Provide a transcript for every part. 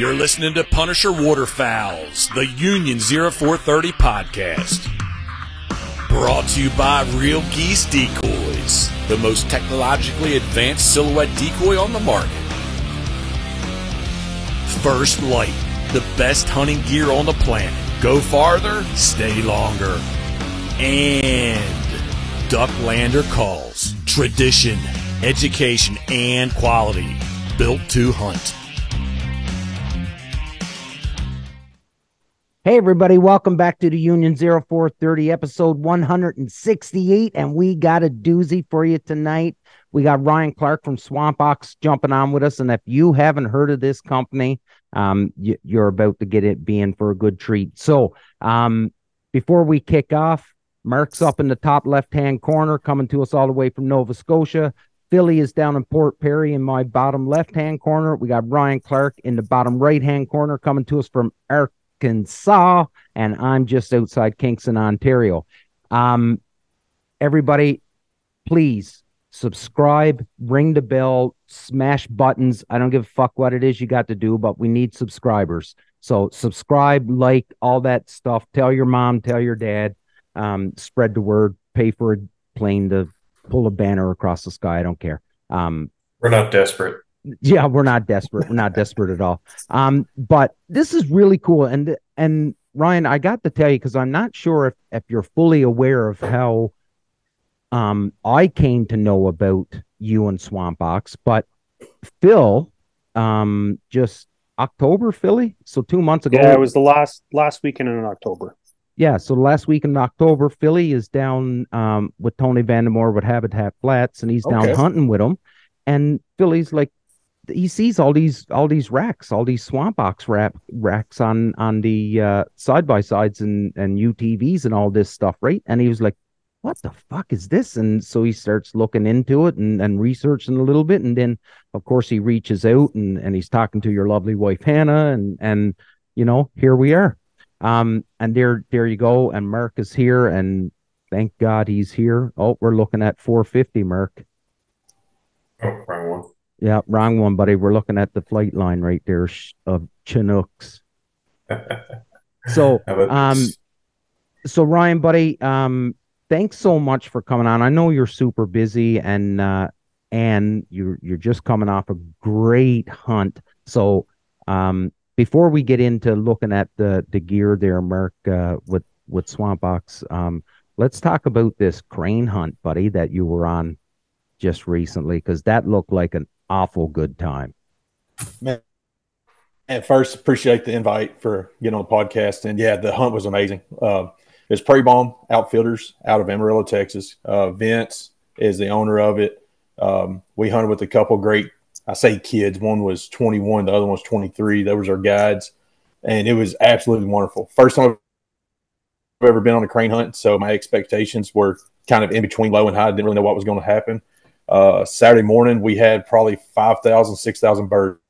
You're listening to Punisher Waterfowls, the Union 0430 podcast. Brought to you by Real Geese Decoys, the most technologically advanced silhouette decoy on the market. First Lite, the best hunting gear on the planet. Go farther, stay longer. And Ducklander Calls, tradition, education, and quality. Built to hunt. Hey, everybody, welcome back to the Union 0430 episode 168. And we got a doozy for you tonight. We got Ryan Clark from Swamp Ox jumping on with us. And if you haven't heard of this company, um, you, are about to get it being for a good treat. So, um, before we kick off, Mark's up in the top left hand corner, coming to us all the way from Nova Scotia. Philly is down in Port Perry in my bottom left hand corner. We got Ryan Clark in the bottom right hand corner, coming to us from Ark Arkansas, and I'm just outside Kingston, Ontario. Um, everybody, please subscribe, ring the bell, smash buttons. I don't give a fuck what it is you got to do, but we need subscribers. So subscribe, like all that stuff. Tell your mom, tell your dad, um, spread the word, pay for a plane to pull a banner across the sky. I don't care. Um, We're not desperate yeah we're not desperate. We're not desperate at all. Um but this is really cool. And and ryan i got to tell you because i'm not sure if if you're fully aware of how um i came to know about you and swamp ox but phil um just october philly? So two months ago. Yeah it was the last last weekend in october. Yeah so last week in october philly is down um with tony vandemore with habitat flats and he's down okay. hunting with him and Philly's like, he sees all these all these racks, all these swamp ox rack, racks on on the uh, side by sides and and UTVs and all this stuff, right? And he was like, "What the fuck is this?" And so he starts looking into it and and researching a little bit, and then of course he reaches out and and he's talking to your lovely wife Hannah, and and you know here we are, um, and there there you go, and Mark is here, and thank God he's here. Oh, we're looking at 450, Mark. Oh, wrong one. Yeah, wrong one, buddy. We're looking at the flight line right there of Chinooks. so, um, so Ryan, buddy, um, thanks so much for coming on. I know you're super busy and uh, and you're you're just coming off a great hunt. So, um, before we get into looking at the the gear there, Mark, uh, with with Swamp Ox, um, let's talk about this crane hunt, buddy, that you were on just recently because that looked like an awful good time. Man, at first, appreciate the invite for getting on the podcast. And yeah, the hunt was amazing. Uh, it's Prairie Bomb Outfitters out of Amarillo, Texas. Uh, Vince is the owner of it. Um, we hunted with a couple great, I say kids. One was 21, the other one was 23. Those were our guides. And it was absolutely wonderful. First time I've ever been on a crane hunt. So my expectations were kind of in between low and high. I didn't really know what was going to happen. Uh, Saturday morning, we had probably 5,000, 6,000 birds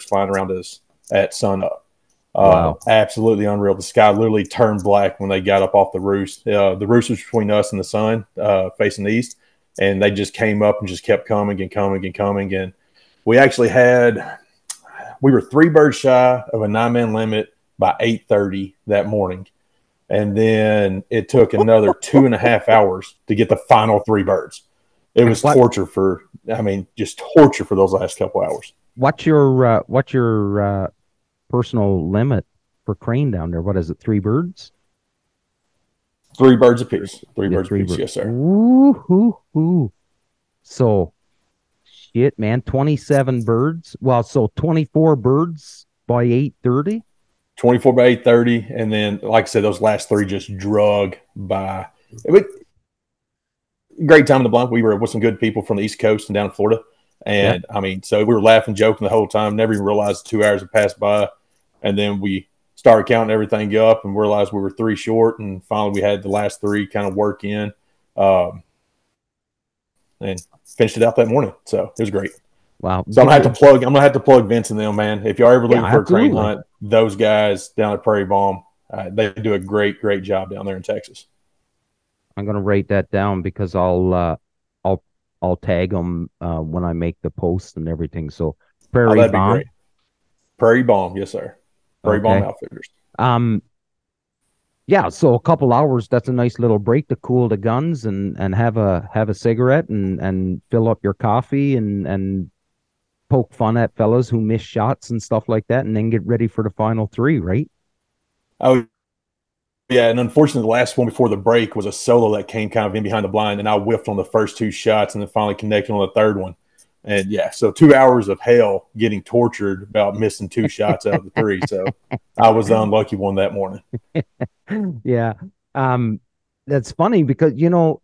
flying around us at sunup. Uh, wow. Absolutely unreal. The sky literally turned black when they got up off the roost. Uh, the roost was between us and the sun, uh, facing east, and they just came up and just kept coming and coming and coming. And we actually had, we were three birds shy of a nine man limit by 8.30 that morning. And then it took another two and a half hours to get the final three birds. It was what, torture for, I mean, just torture for those last couple hours. What's your uh, what's your uh, personal limit for crane down there? What is it? Three birds? Three birds apiece. Three yeah, birds three apiece. Birds. Yes, sir. Ooh, ooh, ooh. So, shit, man. Twenty-seven birds. Well, so twenty-four birds by eight thirty. 24 by 830 and then like i said those last three just drug by it, great time in the blank. We were with some good people from the East Coast and down in Florida. And yeah. I mean, so we were laughing, joking the whole time, never even realized two hours had passed by. And then we started counting everything up and realized we were three short. And finally, we had the last three kind of work in um, and finished it out that morning. So it was great. Wow. So I'm gonna have to plug. I'm gonna have to plug Vince and them, man. If y'all ever looking yeah, for absolutely. a crane hunt, those guys down at Prairie Bomb, uh, they do a great, great job down there in Texas. I'm gonna write that down because I'll uh, I'll I'll tag them uh, when I make the post and everything. So Prairie oh, Bomb. Prairie Bomb, yes, sir. Prairie Bomb Outfitters. Um, yeah, so a couple hours, that's a nice little break to cool the guns and and have a have a cigarette and and fill up your coffee and and poke fun at fellas who miss shots and stuff like that, and then get ready for the final three, right? Oh, yeah. And unfortunately, the last one before the break was a solo that came kind of in behind the blind, and I whiffed on the first two shots and then finally connected on the third one. And yeah, so two hours of hell getting tortured about missing two shots out of the three. So I was the unlucky one that morning. yeah. Um, that's funny because you know,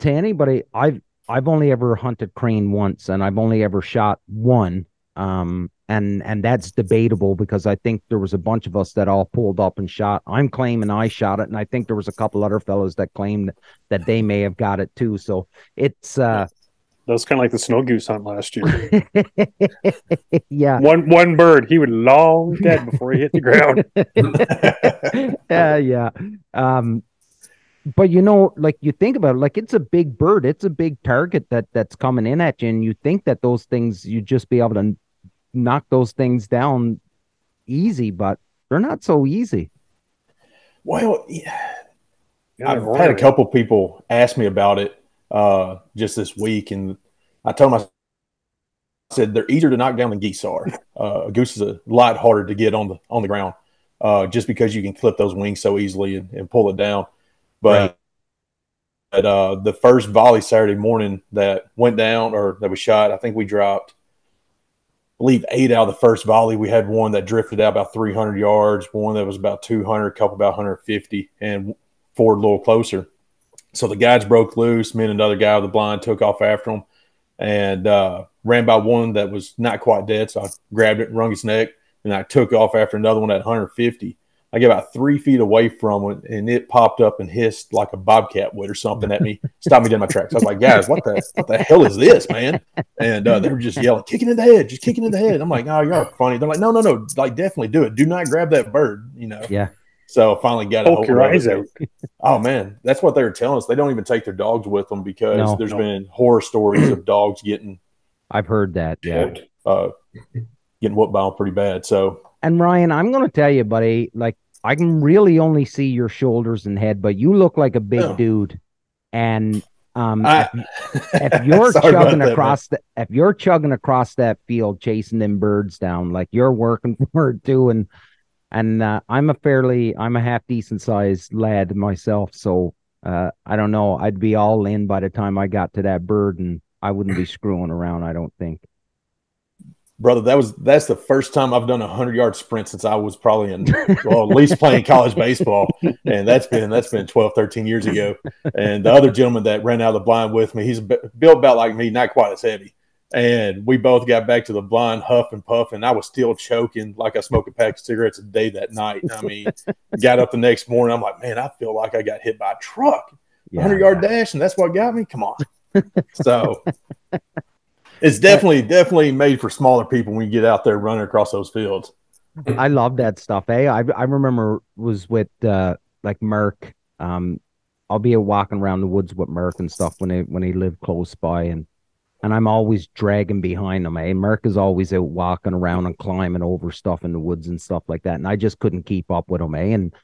to anybody, I've I've only ever hunted crane once, and I've only ever shot one. Um, and and that's debatable because I think there was a bunch of us that all pulled up and shot. I'm claiming I shot it, and I think there was a couple other fellows that claimed that they may have got it too. So it's uh, That was kind of like the snow goose hunt last year. yeah, one one bird, he would long dead before he hit the ground. yeah, yeah. Um, but you know, like you think about it, like it's a big bird, it's a big target that that's coming in at you, and you think that those things you'd just be able to knock those things down easy, but they're not so easy. Well, yeah, Yeah, I've they're had a couple people ask me about it uh, just this week, and I told them I said they're easier to knock down than geese are. Uh, a goose is a lot harder to get on the on the ground, uh, just because you can clip those wings so easily and, and pull it down. But but uh, the first volley Saturday morning that went down or that was shot, I think we dropped, I believe eight out of the first volley. We had one that drifted out about 300 yards, one that was about 200, a couple about 150, and forward a little closer. So the guides broke loose. Me and another guy with the blind took off after him and uh, ran by one that was not quite dead. So I grabbed it, wrung his neck, and I took off after another one at 150. I get about three feet away from it, and it popped up and hissed like a bobcat would or something at me, stopped me dead in my tracks. I was like, guys, what the what the hell is this, man? And uh, they were just yelling, kicking in the head, just kicking in the head. I'm like, oh, you're funny. They're like, no, no, no, like definitely do it. Do not grab that bird, you know. Yeah. So I finally got a Poke hold your of eyes it. out. Oh man, that's what they were telling us. They don't even take their dogs with them because No. there's No. been horror stories of dogs getting I've heard that. Yeah. uh, getting whooped by them pretty bad. So And Ryan, I'm going to tell you, buddy, like I can really only see your shoulders and head, but you look like a big Oh. dude. And um, I- if, if you're chugging that, man. across the, if you're chugging across that field chasing them birds down, like you're working for it too, and and uh, I'm a fairly, I'm a half decent sized lad myself, so uh, I don't know, I'd be all in by the time I got to that bird, and I wouldn't be screwing around. I don't think. Brother, that was that's the first time I've done a hundred yard sprint since I was probably in well at least playing college baseball, and that's been that's been 12, 13 years ago. And the other gentleman that ran out of the blind with me, he's built about like me, not quite as heavy. And we both got back to the blind, huff and puff, and I was still choking like I smoked a pack of cigarettes a day that night. I mean, got up the next morning, I'm like, man, I feel like I got hit by a truck. Yeah, 100 yard dash, and that's what got me. Come on. so it's definitely, definitely made for smaller people when you get out there running across those fields. I love that stuff. Eh? I I remember was with uh like Merck. Um, I'll be walking around the woods with Merck and stuff when he when he lived close by, and and I'm always dragging behind him. Eh? Merck is always out walking around and climbing over stuff in the woods and stuff like that, and I just couldn't keep up with him. Eh? And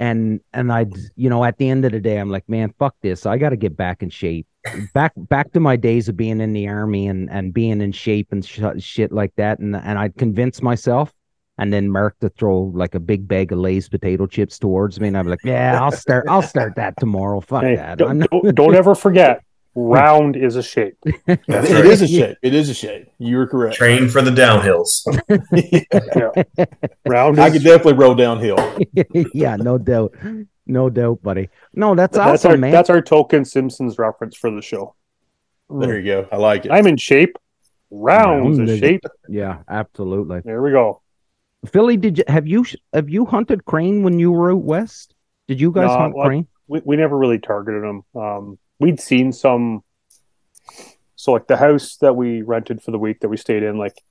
and and I'd mm-hmm. you know at the end of the day, I'm like, man, fuck this. I got to get back in shape. Back back to my days of being in the army and and being in shape and sh- shit like that, and and I'd convince myself and then Merck to throw like a big bag of Lay's potato chips towards me, and I'm like, yeah, I'll start, I'll start that tomorrow. Fuck Hey, that. don't, don't, don't ever forget, round is a shape. That's right. is a shape. It is a shape. You were correct. Train for the downhills. Round I is could definitely roll downhill. yeah, no doubt, no doubt, buddy. No, that's that's awesome, our man. that's our token Simpsons reference for the show. There you go. I like it. I'm in shape. Round's Round a shape. yeah, absolutely. There we go. Philly, did you have you have you hunted crane when you were out west? Did you guys No, hunt what- crane? We we never really targeted them. Um, we'd seen some. So like the house that we rented for the week that we stayed in, like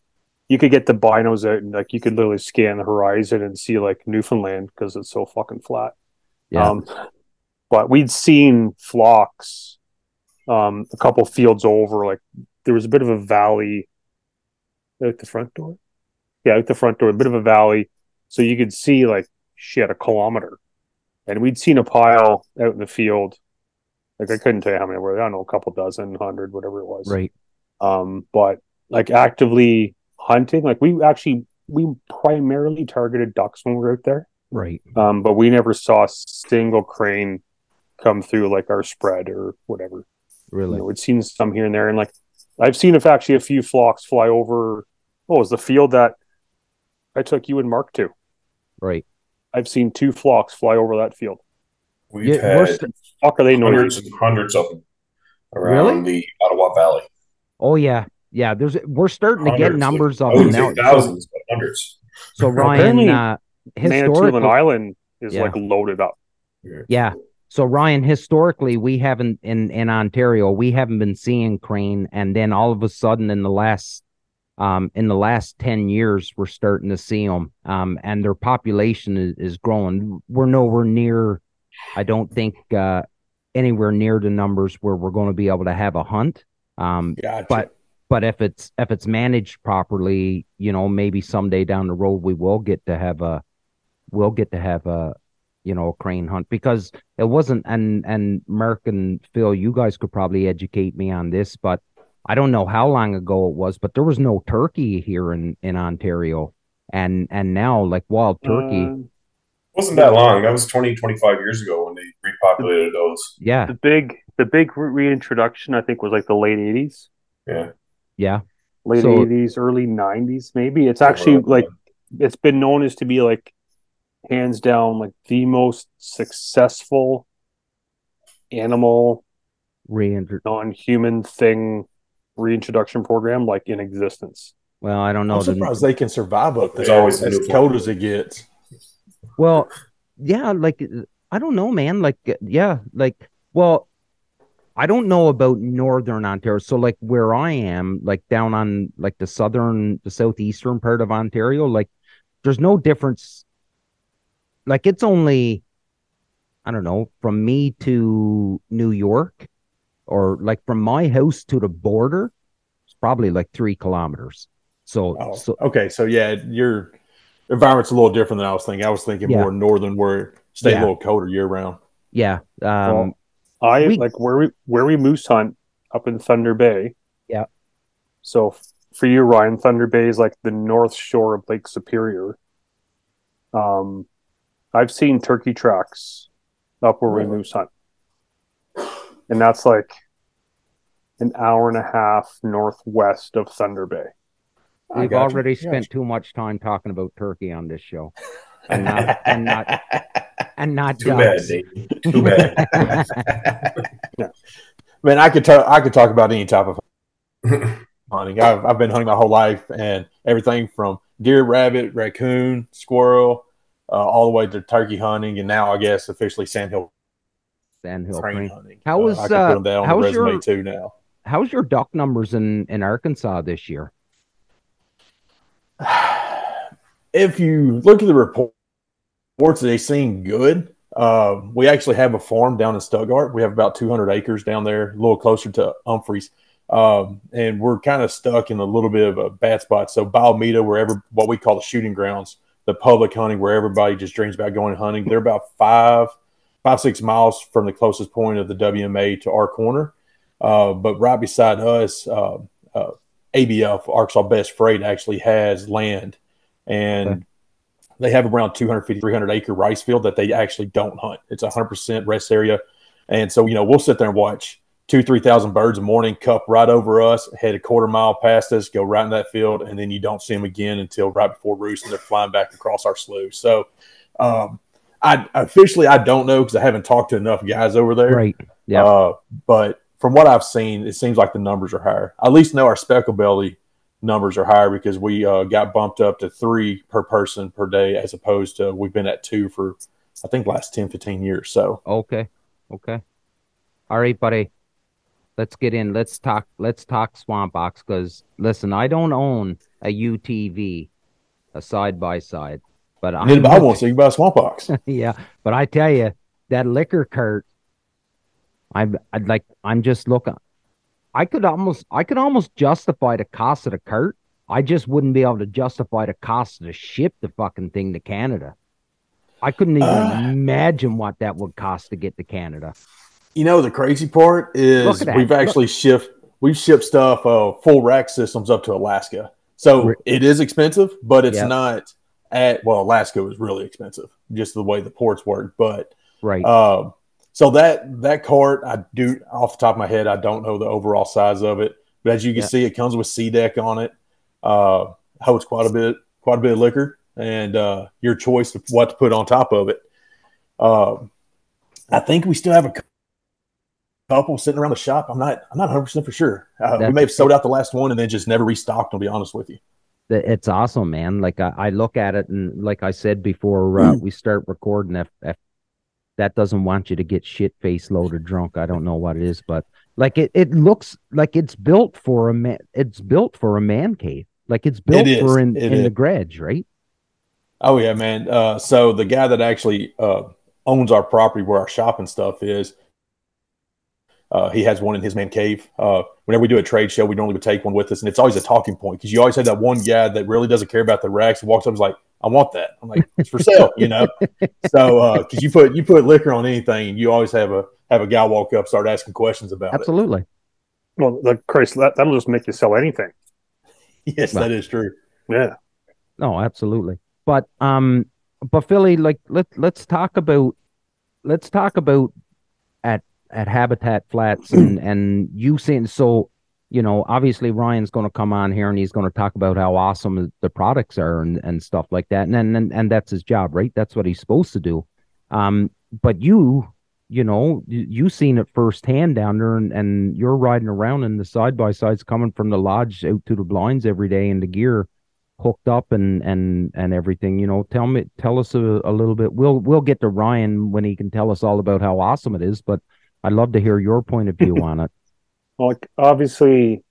you could get the binos out and like you could literally scan the horizon and see like Newfoundland because it's so fucking flat. Yeah. Um, but we'd seen flocks um, a couple fields over. Like there was a bit of a valley out the front door. yeah, out the front door, a bit of a valley, so you could see like shit a kilometer, and we'd seen a pile out in the field. Like I couldn't tell you how many were. I don't know, a couple dozen, hundred, whatever it was. Right. Um, but like actively hunting, like we actually we primarily targeted ducks when we were out there. Right. Um, but we never saw a single crane come through like our spread or whatever. Really. You know, we'd seen some here and there, and like I've seen if actually a few flocks fly over. Oh, it was the field that I took you and Mark to. Right. I've seen two flocks fly over that field. We've Yeah, had st- Fuck, are they hundreds and hundreds of them around the Ottawa Valley. Oh yeah. Yeah. There's we're starting to get numbers I of them now. thousands, but hundreds. So Ryan, uh, Manitoulin Island is Yeah. like loaded up. yeah. So Ryan, historically, we haven't in in Ontario, we haven't been seeing crane, and then all of a sudden, in the last um in the last ten years, we're starting to see them, um, and their population is, is growing. We're nowhere near, I don't think, uh, anywhere near the numbers where we're going to be able to have a hunt. Um, Gotcha. but but if it's if it's managed properly, you know, maybe someday down the road we will get to have a we'll get to have a you know a crane hunt because it wasn't and and Mark and Phil, you guys could probably educate me on this, but I don't know how long ago it was, but there was no turkey here in in Ontario, and and now like wild turkey, Uh, wasn't that long. That was 20, 25 years ago when they repopulated those. yeah, the big the big reintroduction I think was like the late eighties, Yeah. yeah, late So- eighties, early nineties, maybe. It's actually like it's been known as to be like hands down like the most successful animal reintroduction non-human thing reintroduction program like in existence. Well, I don't know. I'm the- surprised they can survive up There's there. always as cold as it gets. Well, yeah, like I don't know, man. Like, yeah, like, well, I don't know about northern Ontario. So, like, where I am, like down on like the southern, the southeastern part of Ontario, like, there's no difference. Like, it's only, I don't know, from me to New York, or like from my house to the border, it's probably like three kilometers. So, Oh, so okay, so yeah, your environment's a little different than I was thinking. I was thinking Yeah. more northern, where it stay Yeah. a little colder year round. yeah, um, I We- like where we where we moose hunt up in Thunder Bay. Yeah. So f- for you, Ryan, Thunder Bay is like the north shore of Lake Superior. Um, I've seen turkey tracks up where we moose hunt, and that's like an hour and a half northwest of Thunder Bay. We've got you. already spent you. too much time talking about turkey on this show, and not and not and not Too bad, ducks. Dave. Too bad. Man, I could talk. I could talk about any type of hunting. I've, I've been hunting my whole life, and everything from deer, rabbit, raccoon, squirrel, uh, all the way to turkey hunting, and now I guess officially sandhill Sandhill crane hunting. How Uh, was, uh, on how's the resume your- too now. How's your duck numbers in in Arkansas this year? if you look at the report- reports, they seem good. Uh, we actually have a farm down in Stuttgart. We have about 200 acres down there, a little closer to Humphreys. Um, and we're kind of stuck in a little bit of a bad spot. So, Bayou Meto, wherever what we call the shooting grounds, the public hunting, where everybody just dreams about going hunting, they're about five, five, six miles from the closest point of the WMA to our corner. Uh, but right beside us, uh, uh, ABF, Arkansas Best Freight, actually has land and Okay. they have around 250 300 acre rice field that they actually don't hunt it's 100% rest area and so you know we'll sit there and watch two three thousand birds a morning cup right over us head a quarter mile past us go right in that field and then you don't see them again until right before roost and they're flying back across our slough so um, i officially i don't know because i haven't talked to enough guys over there Right. Yeah. uh, but from what I've seen, it seems like the numbers are higher. I at least know our speckle belly numbers are higher because we uh, got bumped up to three per person per day as opposed to we've been at two for I think last 10, 15 years. So Okay. Okay. All right, buddy. Let's get in. Let's talk. Let's talk Swamp Ox. Because listen, I don't own a UTV, a side by side, but I I won't see you buy a swamp ox. yeah, but I tell you that liquor cart. I'm. I'd like. I'm just looking. I could almost. I could almost justify the cost of the cart I just wouldn't be able to justify the cost to ship the fucking thing to Canada. I couldn't even Uh. imagine what that would cost to get to Canada. You know, the crazy part is Look at that. we've actually shipped we've shipped stuff uh, full rack systems up to Alaska. So it is expensive, but it's Yep. not at well, Alaska was really expensive, just the way the ports work. But Right. um, so that that cart, I do off the top of my head, I don't know the overall size of it, but as you can Yeah. see, it comes with SeaDek on it. Uh, holds quite a bit, quite a bit of liquor, and uh, your choice of what to put on top of it. Um, I think we still have a couple sitting around the shop. I'm not, I'm not 100 percent for sure. Uh, we may have sold out the last one and then just never restocked. I'll be honest with you. It's awesome, man. Like I, I look at it and like I said before uh, we start recording, if, if that doesn't want you to get shit face loaded drunk, I don't know what it is, but like it, it looks like it's built for a man. It's built for a man cave. Like it's built is. for in, It in the garage, right? Oh yeah, man. Uh, so the guy that actually uh, owns our property where our shop and stuff is, uh, he has one in his man cave. Uh, whenever we do a trade show, we normally would take one with us, and it's always a talking point because you always have that one guy that really doesn't care about the racks and walks up and is like, "I want that." I'm like, "It's for sale," you know. So because you put you put liquor on anything, you always have a have a guy walk up, start asking questions about Absolutely. Well, like Christ, that, that'll just make you sell anything. it. Yes, that is true. Yeah. No, absolutely. But um, but Philly, like let let's talk about let's talk about at at Habitat Flats and and you saying so. You know, obviously Ryan's going to come on here and he's going to talk about how awesome the products are and, and stuff like that. And, and and that's his job, right? That's what he's supposed to do. Um, but you, you know, you, seen it firsthand down there, and, and you're riding around and the side by sides coming from the lodge out to the blinds every day and the gear hooked up and and and everything you know tell me tell us a, a little bit we'll we'll get to ryan when he can tell us all about how awesome it is but i'd love to hear your point of view on it like obviously,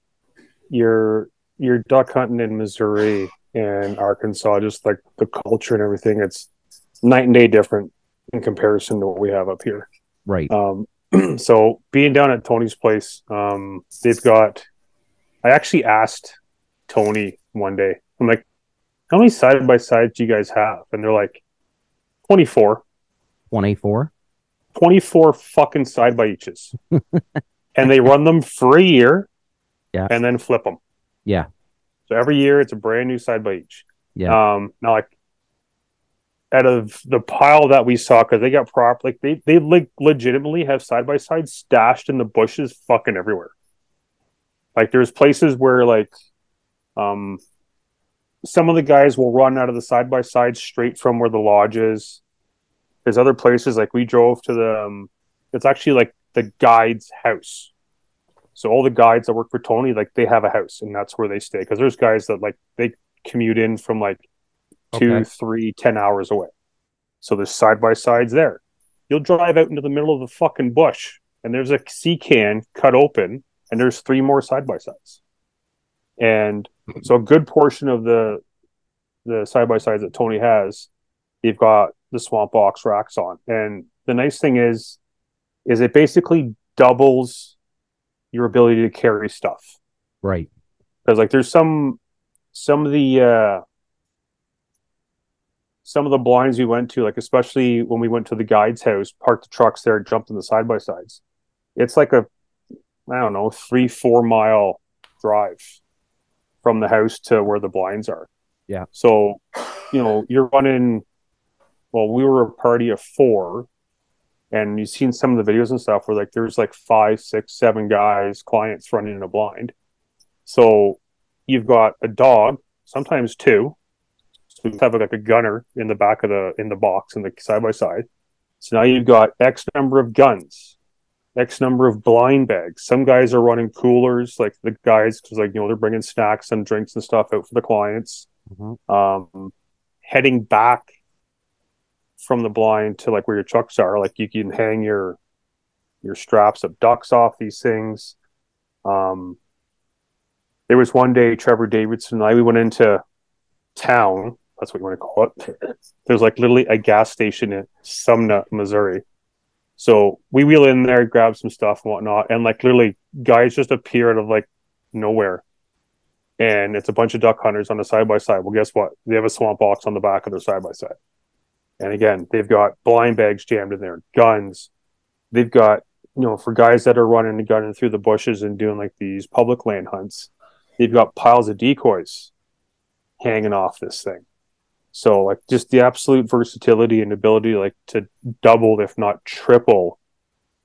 you're you're duck hunting in Missouri and Arkansas, just like the culture and everything. It's night and day different in comparison to what we have up here. right Um, so being down at Tony's place, um, they've got. I actually asked Tony one day. I'm like, "How many side by sides do you guys have?" And they're like, "24." 24 24 fucking side by eaches. and they run them for a year Yeah. and then flip them. Yeah. So every year it's a brand new side by each. Yeah. Um, now like out of the pile that we saw, because they got prop like they they like legitimately have side by sides stashed in the bushes fucking everywhere. Like there's places where like um some of the guys will run out of the side by side straight from where the lodge is. There's other places like we drove to the um, it's actually like the guide's house. So all the guides that work for Tony, like they have a house and that's where they stay. Because there's guys that like they commute in from like two, Okay. three, ten hours away. So there's side by sides there. You'll drive out into the middle of the fucking bush and there's a sea can cut open and there's three more side by sides. And mm-hmm. so a good portion of the the side by sides that Tony has, you've got the swamp ox racks on. And the nice thing is is it basically doubles your ability to carry stuff. Right. Because like there's some some of the uh some of the blinds we went to like especially when we went to the guide's house parked the trucks there jumped in the side by sides. It's like a i don't know three four mile drive from the house to where the blinds are. Yeah. so you know you're running well we were a party of four and you've seen some of the videos and stuff where like there's like five six seven guys clients running in a blind so you've got a dog, sometimes two. So you have like a gunner in the back of the in the box in the side by side. So now you've got X number of guns, X number of blind bags. Some guys are running coolers, like the guys, because like you know they're bringing snacks and drinks and stuff out for the clients. Mhm. Um, heading back from the blind to like where your trucks are, like you can hang your your straps of ducks off these things. Um, there was one day Trevor Davidson and I we went into town. That's what you want to call it. There's like literally a gas station in Sumner, Missouri. So we wheel in there, grab some stuff and whatnot, and like literally guys just appear out of like nowhere. and it's a bunch of duck hunters on a side by side. Well, guess what? They have a swamp ox on the back of their side by side. And again, they've got blind bags jammed in there, guns. They've got, you know, for guys that are running and gunning through the bushes and doing like these public land hunts, they've got piles of decoys hanging off this thing. So like just the absolute versatility and ability like to double, if not triple,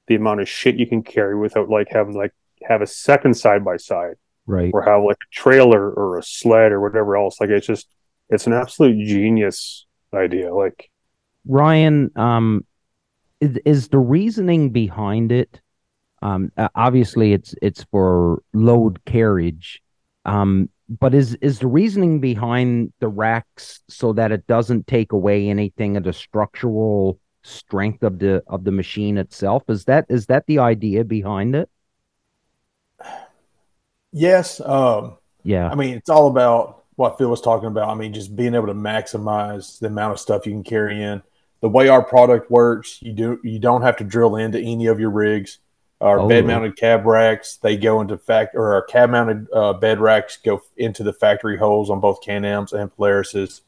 the amount of shit you can carry without like having like have a second side by side Right. or have like a trailer or a sled or whatever else. Like it's just it's an absolute genius idea. Like Ryan, um, is, is the reasoning behind it? Um, uh, obviously, it's it's for load carriage, um, but is is the reasoning behind the racks so that it doesn't take away anything of the structural strength of the of the machine itself? Is that is that the idea behind it? Yes. Um, Yeah. I mean, it's all about what Phil was talking about. I mean, just being able to maximize the amount of stuff you can carry in. The way our product works, you do you don't have to drill into any of your rigs. Our Oh. bed mounted cab racks, they go into fact or our cab mounted uh, bed racks go into the factory holes on both Can-Ams and Polaris's.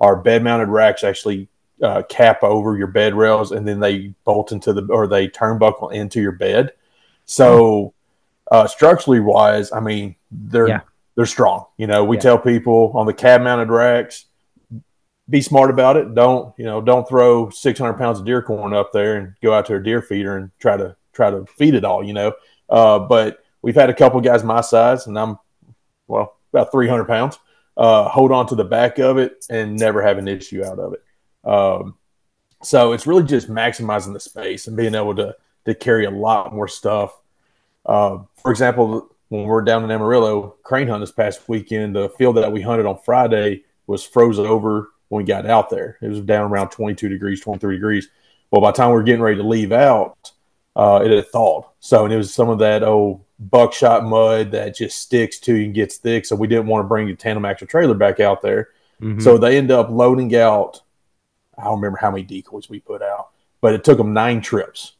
Our bed mounted racks actually uh, cap over your bed rails and then they bolt into the or they turnbuckle into your bed. So uh, structurally wise, I mean, they're Yeah. they're strong. You know, we Yeah. tell people on the cab mounted racks, be smart about it. Don't you know? Don't throw six hundred pounds of deer corn up there and go out to a deer feeder and try to try to feed it all. You know, uh, but we've had a couple guys my size, and I'm well about three hundred pounds. Uh, hold on to the back of it and never have an issue out of it. Um, so it's really just maximizing the space and being able to to carry a lot more stuff. Uh, for example, when we're down in Amarillo crane hunt this past weekend, the field that we hunted on Friday was frozen over when we got out there. It was down around 22 degrees, 23 degrees. Well, by the time we were getting ready to leave out, uh, it had thawed. So, and it was some of that old buckshot mud that just sticks to you and gets thick. So, we didn't want to bring the tandem axle trailer back out there. Mhm. So, they end up loading out. I don't remember how many decoys we put out, but it took them nine trips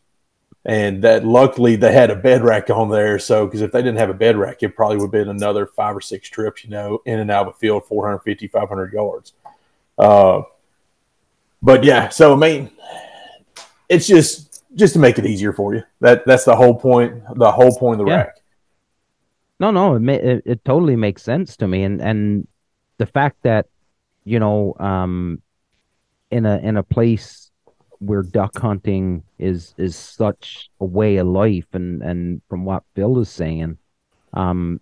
and that luckily they had a bed rack on there. So, because if they didn't have a bed rack, it probably would have been another five or six trips, you know, in and out of a field, 450, 500 yards. Uh, but yeah, so I mean, it's just just to make it easier for you. That that's the whole point. The whole point of the Yeah. rack. No, no, it, it it totally makes sense to me, and and the fact that you know, um, in a in a place where duck hunting is is such a way of life, and and from what Phil is saying, um,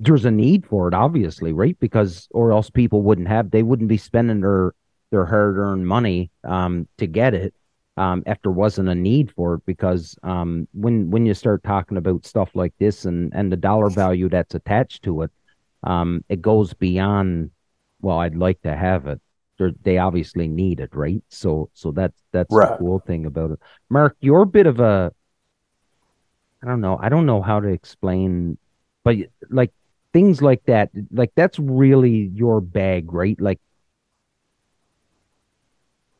there's a need for it, obviously, right? Because or else people wouldn't have, they wouldn't be spending their their hard earned money um to get it um, if there wasn't a need for it because um, when when you start talking about stuff like this and and the dollar value that's attached to it, um, it goes beyond. Well, I'd like to have it. They're, they obviously need it, right? So so that's that's the Right. cool thing about it. Mark, you're a bit of a. I don't know. I don't know how to explain, but like things like that, like that's really your bag, right? Like.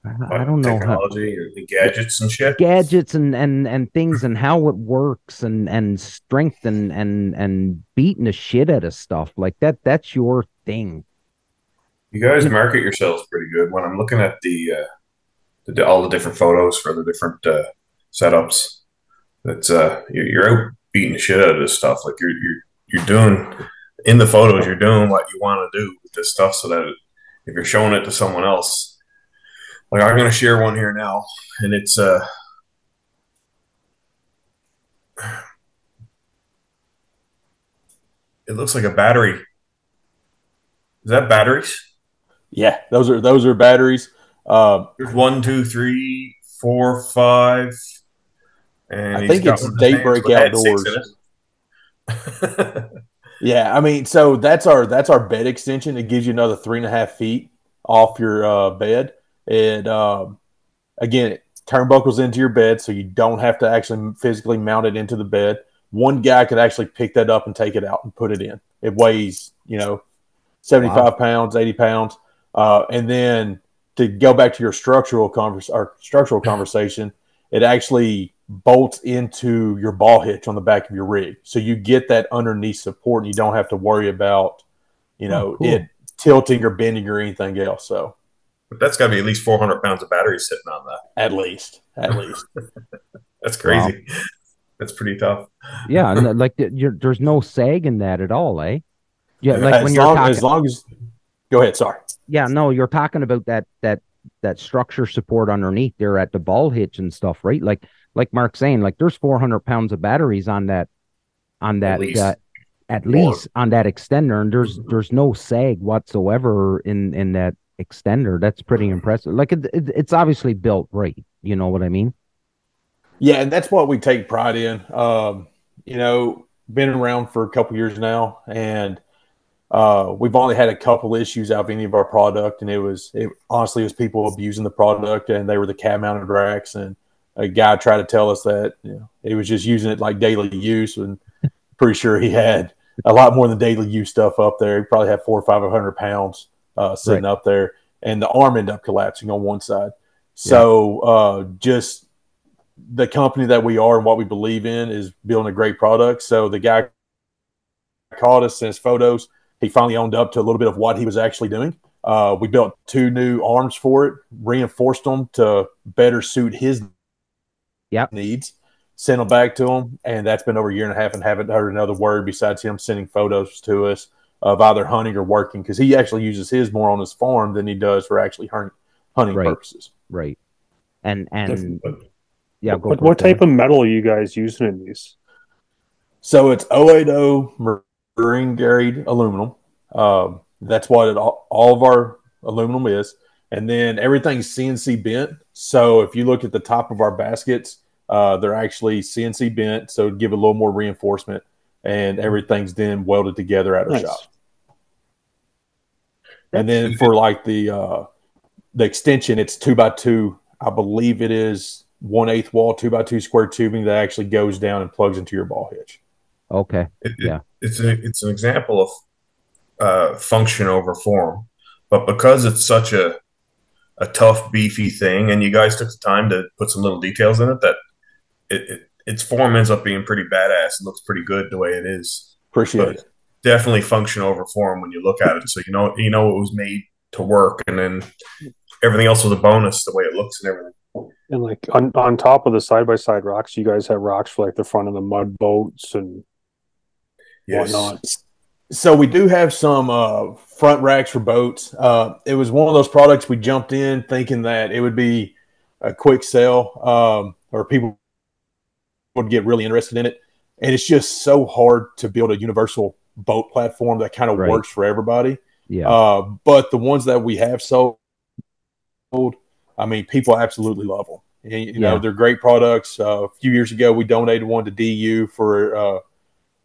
I- don't know how technology and the gadgets and shit. gadgets and and and things and how it works and and strength and and and beating the shit out of stuff like that that's your thing You guys market yourselves pretty good. When I'm looking at the, uh, the all the different photos for the different uh, setups, that's uh, you're, you're out beating the shit out of this stuff. Like you're you're you're doing in the photos, you're doing what you want to do with this stuff, so that if you're showing it to someone else, like I'm going to share one here now, and it's uh. It looks like a battery. Is that batteries? Yeah, those are those are batteries. Uh, There's one, two, three, four, five. And I think it's one of the Daybreak things that had six Outdoors. Yeah, I mean, so that's our that's our bed extension. It gives you another three and a half feet off your uh, bed. It um, again it turnbuckles into your bed, so you don't have to actually physically mount it into the bed. One guy could actually pick that up and take it out and put it in. It weighs, you know, seventy five pounds, eighty pounds, uh, and then to go back to your structural convers or structural conversation, it actually bolts into your ball hitch on the back of your rig. So you get that underneath support and you don't have to worry about you know, Oh, cool. it tilting or bending or anything else. So But that's got to be at least 400 pounds of battery sitting on that. at least, at least. That's crazy. That's pretty tough. Yeah, and like you're, there's no sag in that at all, eh? Yeah, like as when you're long, talking. as long as go ahead, sorry. yeah, no, you're talking about that that that structure support underneath there at the ball hitch and stuff, right? Like like Mark saying, like there's 400 pounds of batteries on that on that least. uh, at least on that extender, and there's there's no sag whatsoever in in that extender. That's pretty impressive. Like it, it, it's obviously built right. You know what I mean? Yeah, and that's what we take pride in. Um, you know, been around for a couple years now, and uh, we've only had a couple issues out of any of our product, and it was it honestly it was people abusing the product, and they were the cab mounted racks, and a guy tried to tell us that you know he was just using it like daily use, and pretty sure he had a lot more than daily use stuff up there. He probably had four or five hundred pounds uh, sitting up there, and the arm ended up collapsing on one side. So uh, just the company that we are and what we believe in is building a great product. So the guy called us, sent us photos. He finally owned up to a little bit of what he was actually doing. Uh, we built two new arms for it, reinforced them to better suit his Yep. needs. Sent them back to him, and that's been over a year and a half, and haven't heard another word besides him sending photos to us of either hunting or working because he actually uses his more on his farm than he does for actually hunting hunting Right. purposes. Right. And and But yeah, go What, what type of metal are you guys using in these? So it's 080 marine grade aluminum. Um, that's what it, all, all of our aluminum is. And then everything's CNC bent. So if you look at the top of our baskets, uh, they're actually CNC bent. So to give a little more reinforcement. And everything's then welded together at our Nice. shop. And then for like the uh, the extension, it's two by two. I believe it is one eighth wall, two by two square tubing that actually goes down and plugs into your ball hitch. Okay. it, it- Yeah. it's a, it's an example of uh, function over form, but because it's such a a tough, beefy thing, and you guys took the time to put some little details in it, that it, it its form ends up being pretty badass and looks pretty good the way it is. Appreciate But it. definitely function over form when you look at it. So you know you know it was made to work, and then everything else was a bonus the way it looks and everything. And like on, on top of the side by side rocks, you guys have rocks for like the front of the mud boats and Yes. whatnot. So we do have some uh, front racks for boats. Uh, it was one of those products we jumped in thinking that it would be a quick sell um, or people would get really interested in it. And it's just so hard to build a universal boat platform that kind of Right. works for everybody. Yeah. Uh, but the ones that we have sold, I mean, people absolutely love them. And, you know, they're great products. Uh, a few years ago, we donated one to DU for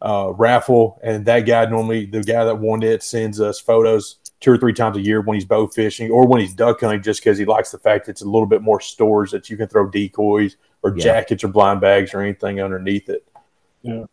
uh, raffle, and that guy normally, the guy that won it, sends us photos two or three times a year when he's bow fishing or when he's duck hunting, just because he likes the fact that it's a little bit more stores that you can throw decoys or Yeah. jackets or blind bags or anything underneath it. yeah,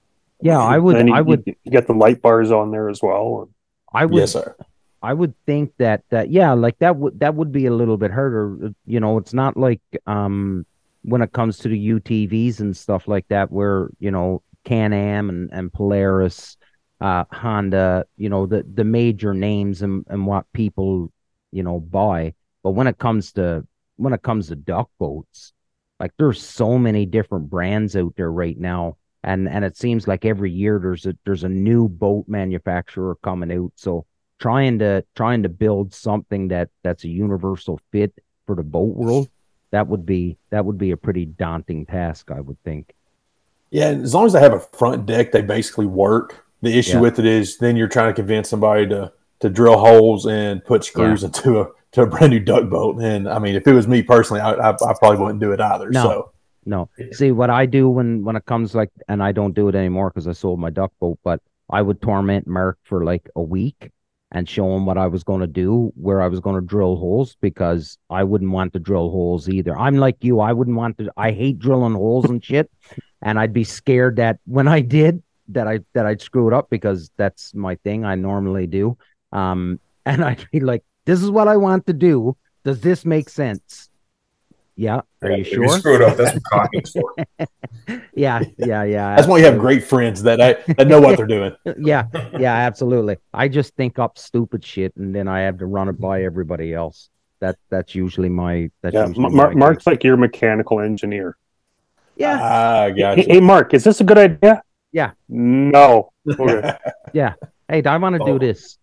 yeah, I would And you, I would you, you get the light bars on there as well. I would Yes, sir. I would think that that yeah, like that would that would be a little bit harder. You know, it's not like um when it comes to the UTVs and stuff like that, where you know Can Am and and Polaris, uh, Honda, you know the the major names and and what people you know buy. But when it comes to when it comes to duck boats, like there's so many different brands out there right now. And, and it seems like every year there's a there's a new boat manufacturer coming out. So trying to trying to build something that that's a universal fit for the boat world that would be that would be a pretty daunting task i would think Yeah, as long as they have a front deck, they basically work. The issue Yeah. with it is then you're trying to convince somebody to to drill holes and put screws into a to a brand new duck boat. And I mean, if it was me personally, I, I, I probably wouldn't do it either. No. So no see what i do when when it comes like and i don't do it anymore because i sold my duck boat but i would torment mark for like a week and show him what i was going to do where i was going to drill holes because i wouldn't want to drill holes either i'm like you i wouldn't want to i hate drilling holes and shit and i'd be scared that when i did that i that i'd screw it up because that's my thing i normally do um and i'd be like this is what i want to do does this make sense Yeah. Are Yeah, you if sure? You screwed up. That's what cocking's for. yeah, yeah, yeah. That's why you have great friends that I that know what they're doing. yeah, yeah, absolutely. I just think up stupid shit and then I have to run it by everybody else. That that's usually my that's Yeah, usually Mar- my Mark's case. like your mechanical engineer. Yeah, Ah, Hey, gotcha. hey, Mark, is this a good idea? Yeah. No. Okay. hey, I want to do Oh. this.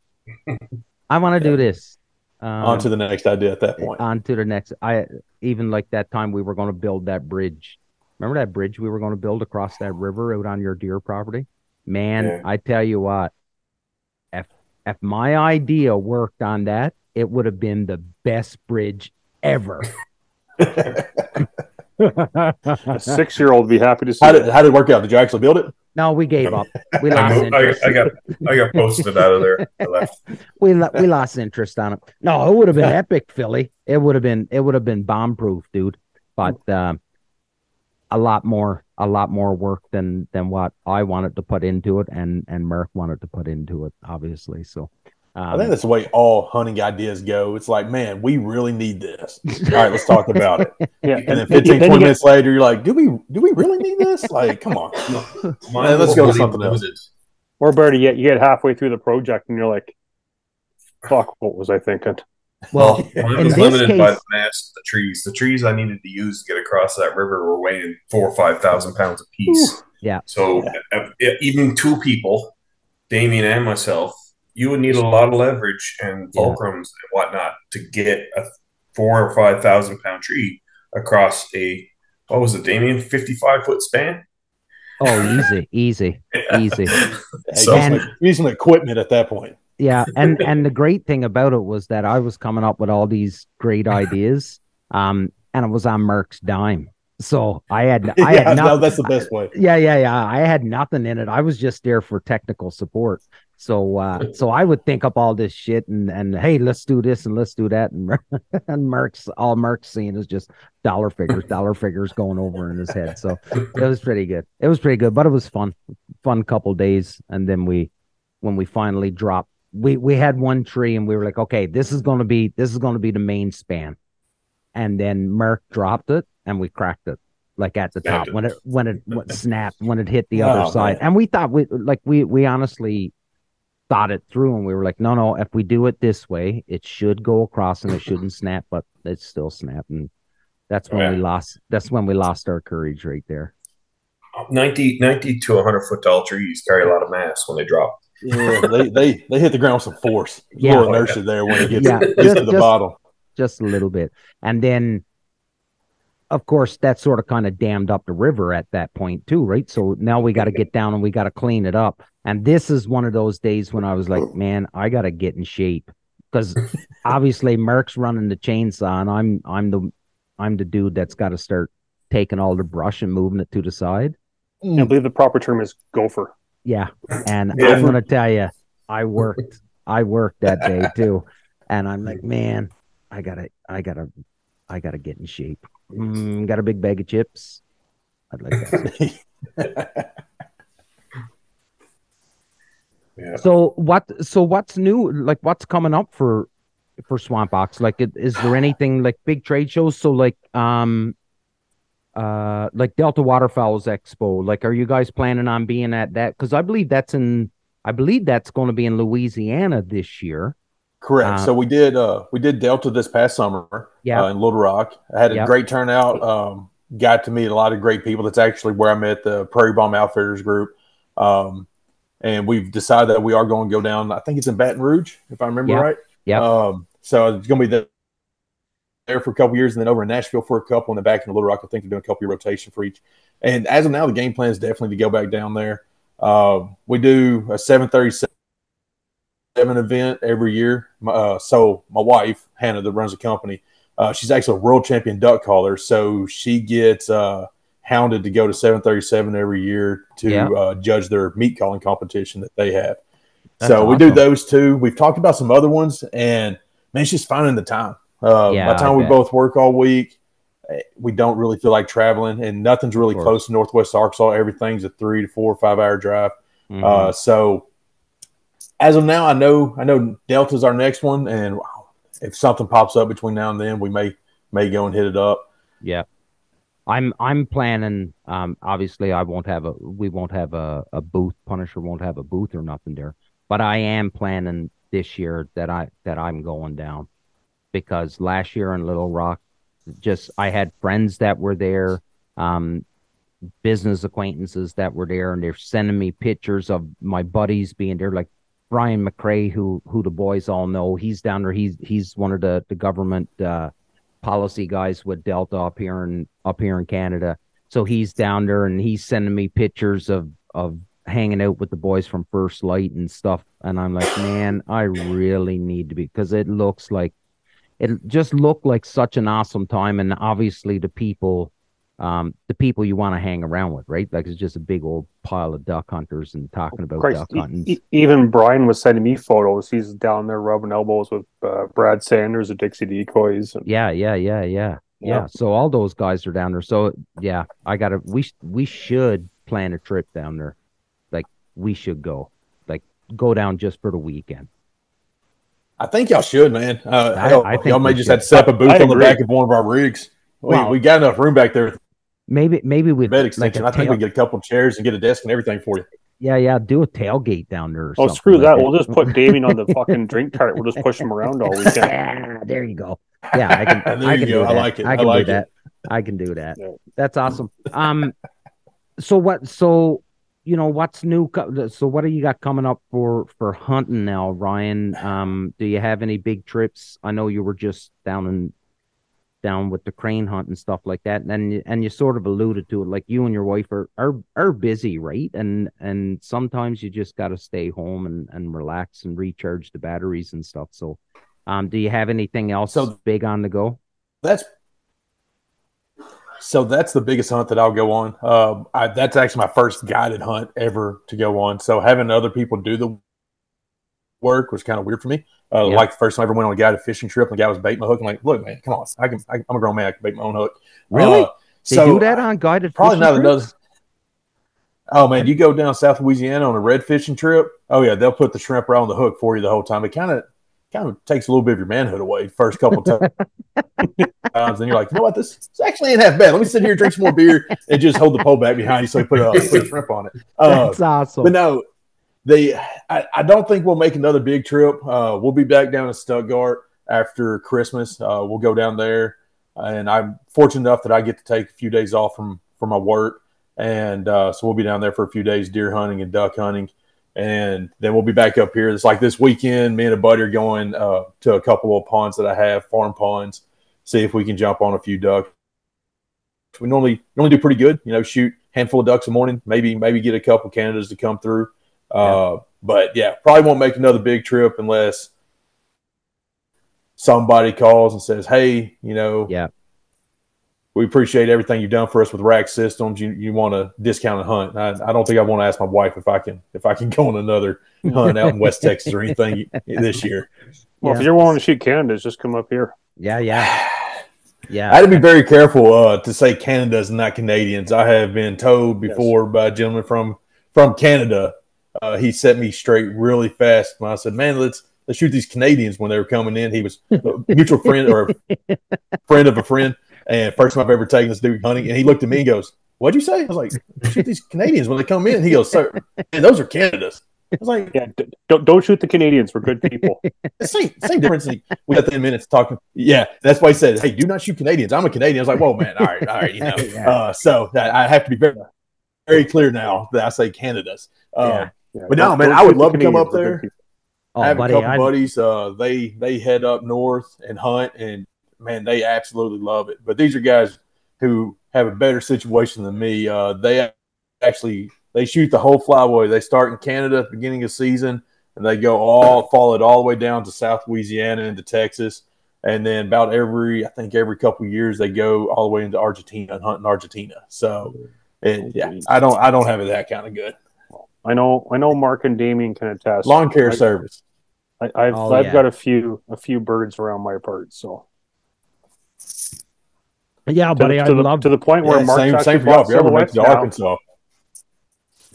I want to do this. Um, On to the next idea at that point. on to the next. I even like that time we were going to build that bridge. Remember that bridge we were going to build across that river out on your deer property? Man, Yeah. I tell you what, if if my idea worked on that, it would have been the best bridge ever. A six year old would be happy to see How did how did it work out? Did you actually build it? no, we gave up. We I, lost moved, I, interest. I got I got posted out of there. I left. we we lost interest on it. No, it would have been epic, Philly. It would have been it would have been bomb proof, dude. But um, a lot more a lot more work than than what I wanted to put into it, and and Merck wanted to put into it, obviously. So. I Um, think that's the way all hunting ideas go. It's like, man, we really need this. All right, let's talk about it. Yeah. And then and 15, then 20 you get- minutes later, you're like, do we do we really need this? Like, come on. Mine let's go to something else. or better yet, you get halfway through the project and you're like, fuck, what was I thinking? well, Mine in was this limited by the mass of the trees. The trees I needed to use to get across that river were weighing four or five thousand pounds apiece. Yeah. So uh, uh, even two people, Damien and myself, you would need a lot of leverage and Yeah. fulcrums and whatnot to get a four or five thousand pound tree across a what was it, Damien, fifty five foot span. oh, easy, easy, easy. So- Use some- use equipment at that point. Yeah, and and the great thing about it was that I was coming up with all these great ideas, um, and it was on Merck's dime. So I had I yeah, had no, that's the best way. yeah, yeah, yeah. I had nothing in it. I was just there for technical support. So uh so I would think up all this shit and and hey, let's do this and let's do that and and Merck's all Merck's seeing is just dollar figures, dollar figures going over in his head. So it was pretty good. It was pretty good, but it was fun. Fun couple days and then we when we finally dropped we we had one tree and we were like, okay, this is gonna be this is gonna be the main span. And then Merck dropped it and we cracked it like at the top it. when it when it snapped when it hit the other Oh, side. man. And we thought we like we we honestly thought it through and we were like, no, no, if we do it this way, it should go across and it shouldn't snap, but it's still snapping. That's when we lost that's when we lost our courage right there. 90, 90 to 100 foot tall trees carry a lot of mass when they drop. Yeah, they, they they hit the ground with some force. There's Yeah. a little inertia there when it gets, Yeah, gets just- to the just- bottom. just a little bit. And then, of course, that sort of kind of dammed up the river at that point too, right? So now we got to get down and we got to clean it up. And this is one of those days when I was like, man, I got to get in shape because obviously Merck's running the chainsaw, and I'm I'm the I'm the dude that's got to start taking all the brush and moving it to the side. I believe the proper term is gopher. Yeah, and Yeah. I'm gonna tell you, I worked, I worked that day too, and I'm like, man, I gotta, I gotta, I gotta get in shape. Mm, got a big bag of chips. I'd like that. Yeah. so what? So what's new? Like, what's coming up for for Swamp Ox? Like, it- is there anything like big trade shows? So like, um, uh, like Delta Waterfowls Expo. Like, are you guys planning on being at that? Because I believe that's in, I believe that's going to be in Louisiana this year. Correct. Uh, so we did uh we did Delta this past summer Yeah. uh, in Little Rock. I had a Yep. great turnout. Um, got to meet a lot of great people. That's actually where I met the Prairie Bomb Outfitters group. Um, and we've decided that we are going to go down. I think it's in Baton Rouge, if I remember Yep. right. Yep. Um, so it's going to be the, there for a couple years, and then over in Nashville for a couple, and then back in Little Rock. I think they're doing a couple year rotation for each. And as of now, the game plan is definitely to go back down there. Uh, we do a seven thirty seven event every year. Uh, so my wife Hannah, that runs the company, uh, she's actually a world champion duck caller. So she gets uh, hounded to go to seven thirty seven every year to Yeah. uh, judge their meat calling competition that they have. That's so we do those two. We've talked about some other ones, and man, just finding the time. Uh, Yeah, by the time we both work all week, eh, we don't really feel like traveling, and nothing's really close to Northwest Arkansas. Everything's a three to four or five hour drive. Mhm. Uh, so as of now, I know I know Delta's our next one, and if something pops up between now and then, we may may go and hit it up. Yeah. I'm I'm planning. Um, obviously, I won't have a. We won't have a, a booth. Punisher won't have a booth or nothing there. But I am planning this year that I that I'm going down because last year in Little Rock, just I had friends that were there, um, business acquaintances that were there, and they're sending me pictures of my buddies being there, like Brian McCrae, who who the boys all know. He's down there. He's he's one of the the government. Uh, policy guys with Delta up here in up here in Canada. So he's down there and he's sending me pictures of of hanging out with the boys from First Lite and stuff. And I'm like, man, I really need to be because it looks like it just looked like such an awesome time. And obviously the people um, the people you want to hang around with, right? Like it's just a big old pile of duck hunters and talking about Christ, duck hunting. e- even Brian was sending me photos. He's down there rubbing elbows with uh, Brad Sanders of Dixie Decoys. And, Yeah, yeah, yeah, yeah, yeah. Yeah. So all those guys are down there. So yeah, I gotta. We we should plan a trip down there. Like we should go. Like go down just for the weekend. I think y'all should, man. Uh, I- hell, I think y'all may just should. have to set up a booth I on the back of one of our rigs. We, Well- we got enough room back there, with Maybe maybe the with bed like extension. a I think we get a couple chairs and get a desk and everything for you. yeah yeah do a tailgate down there. Or oh, something screw like that. We'll just put Damien on the fucking drink cart. We'll just push him around all weekend. Ah, there you go. Yeah, I can. There I you can go. do I that. like it. I I can like do it. that. I can do that. Yeah. That's awesome. Um, so what? So you know what's new? So what do you got coming up for for hunting now, Ryan? Um, do you have any big trips? I know you were just down in down with the crane hunt and stuff like that, and you- and you sort of alluded to it, like you and your wife are are are busy, right? And and sometimes you just got to stay home and and relax and recharge the batteries and stuff. So, um, do you have anything else So- big on the go? That's so that's the biggest hunt that I'll go on. Um, I, that's actually my first guided hunt ever to go on. So having other people do the work was kind of weird for me. Uh, Yeah. Like the first time I ever went on a guided fishing trip, and the guy was baiting my hook. I'm like, look, man, come on, I can. I, I'm a grown man. I can bait my own hook. Really? Uh, They so do that on guided probably fishing not another. Oh man, you go down South Louisiana on a red fishing trip. Oh yeah, they'll put the shrimp right on the hook for you the whole time. It kind of kind of takes a little bit of your manhood away first couple times. and you're like, you know what, this, this actually ain't half bad. Let me sit here, drink some more beer, and just hold the pole back behind you so you put a, put a shrimp on it. Uh, That's awesome. but no, they. I, I don't think we'll make another big trip. Uh, we'll be back down in Stuttgart after Christmas. Uh, we'll go down there, and I'm fortunate enough that I get to take a few days off from from my work, and uh, so we'll be down there for a few days deer hunting and duck hunting, and then we'll be back up here. It's like this weekend. Me and a buddy are going uh, to a couple of ponds that I have, farm ponds, see if we can jump on a few ducks. We normally normally do pretty good. You know, shoot handful of ducks a morning, maybe maybe get a couple of Canadas to come through. Uh, But yeah, probably won't make another big trip unless somebody calls and says, "Hey, you know, Yeah. we appreciate everything you've done for us with Rack Systems. You you want to discount a hunt?" I, I don't think I want to ask my wife if I can if I can go on another hunt out in West Texas or anything this year. Well, Yeah. if you're willing to shoot Canada's, just come up here. yeah, yeah, yeah. I had to be very careful uh, to say Canada's not Canadians. I have been told before by a gentleman from from Canada. Uh, he set me straight really fast when I said, "Man, let's let's shoot these Canadians." When they were coming in, he was a mutual friend or a friend of a friend, and first time I've ever taken this dude hunting. And he looked at me and goes, "What'd you say?" I was like, "Shoot these Canadians when they come in." He goes, "Sir, man, those are Canada's." I was like, Yeah, d- don't don't shoot the Canadians. We're good people. same same difference. We got ten minutes talking. Yeah, that's why he said, "Hey, do not shoot Canadians." I'm a Canadian. I was like, "Whoa, man! All right, all right." You know, Yeah. uh, so that I have to be very very clear now that I say Canada's. Uh, Yeah. Yeah, But no, man, I would love to come up there. people. oh, I have buddy, a couple I, buddies. Uh, they they head up north and hunt, and man, they absolutely love it. But these are guys who have a better situation than me. Uh, they actually they shoot the whole flyway. They start in Canada at the beginning of season, and they go all follow it all the way down to South Louisiana into Texas, and then about every I think every couple of years they go all the way into Argentina and hunt in Argentina. So, it, yeah, I don't I don't have it that kind of good. I know. I know. Mark and Damien can attest. Lawn care I- service. I, I've Oh, I've yeah. got a few a few birds around my part. So yeah, buddy, to I'd the, love to the point where Yeah, Mark same, actually same for y'all. bought If you ever make it to. Arkansas,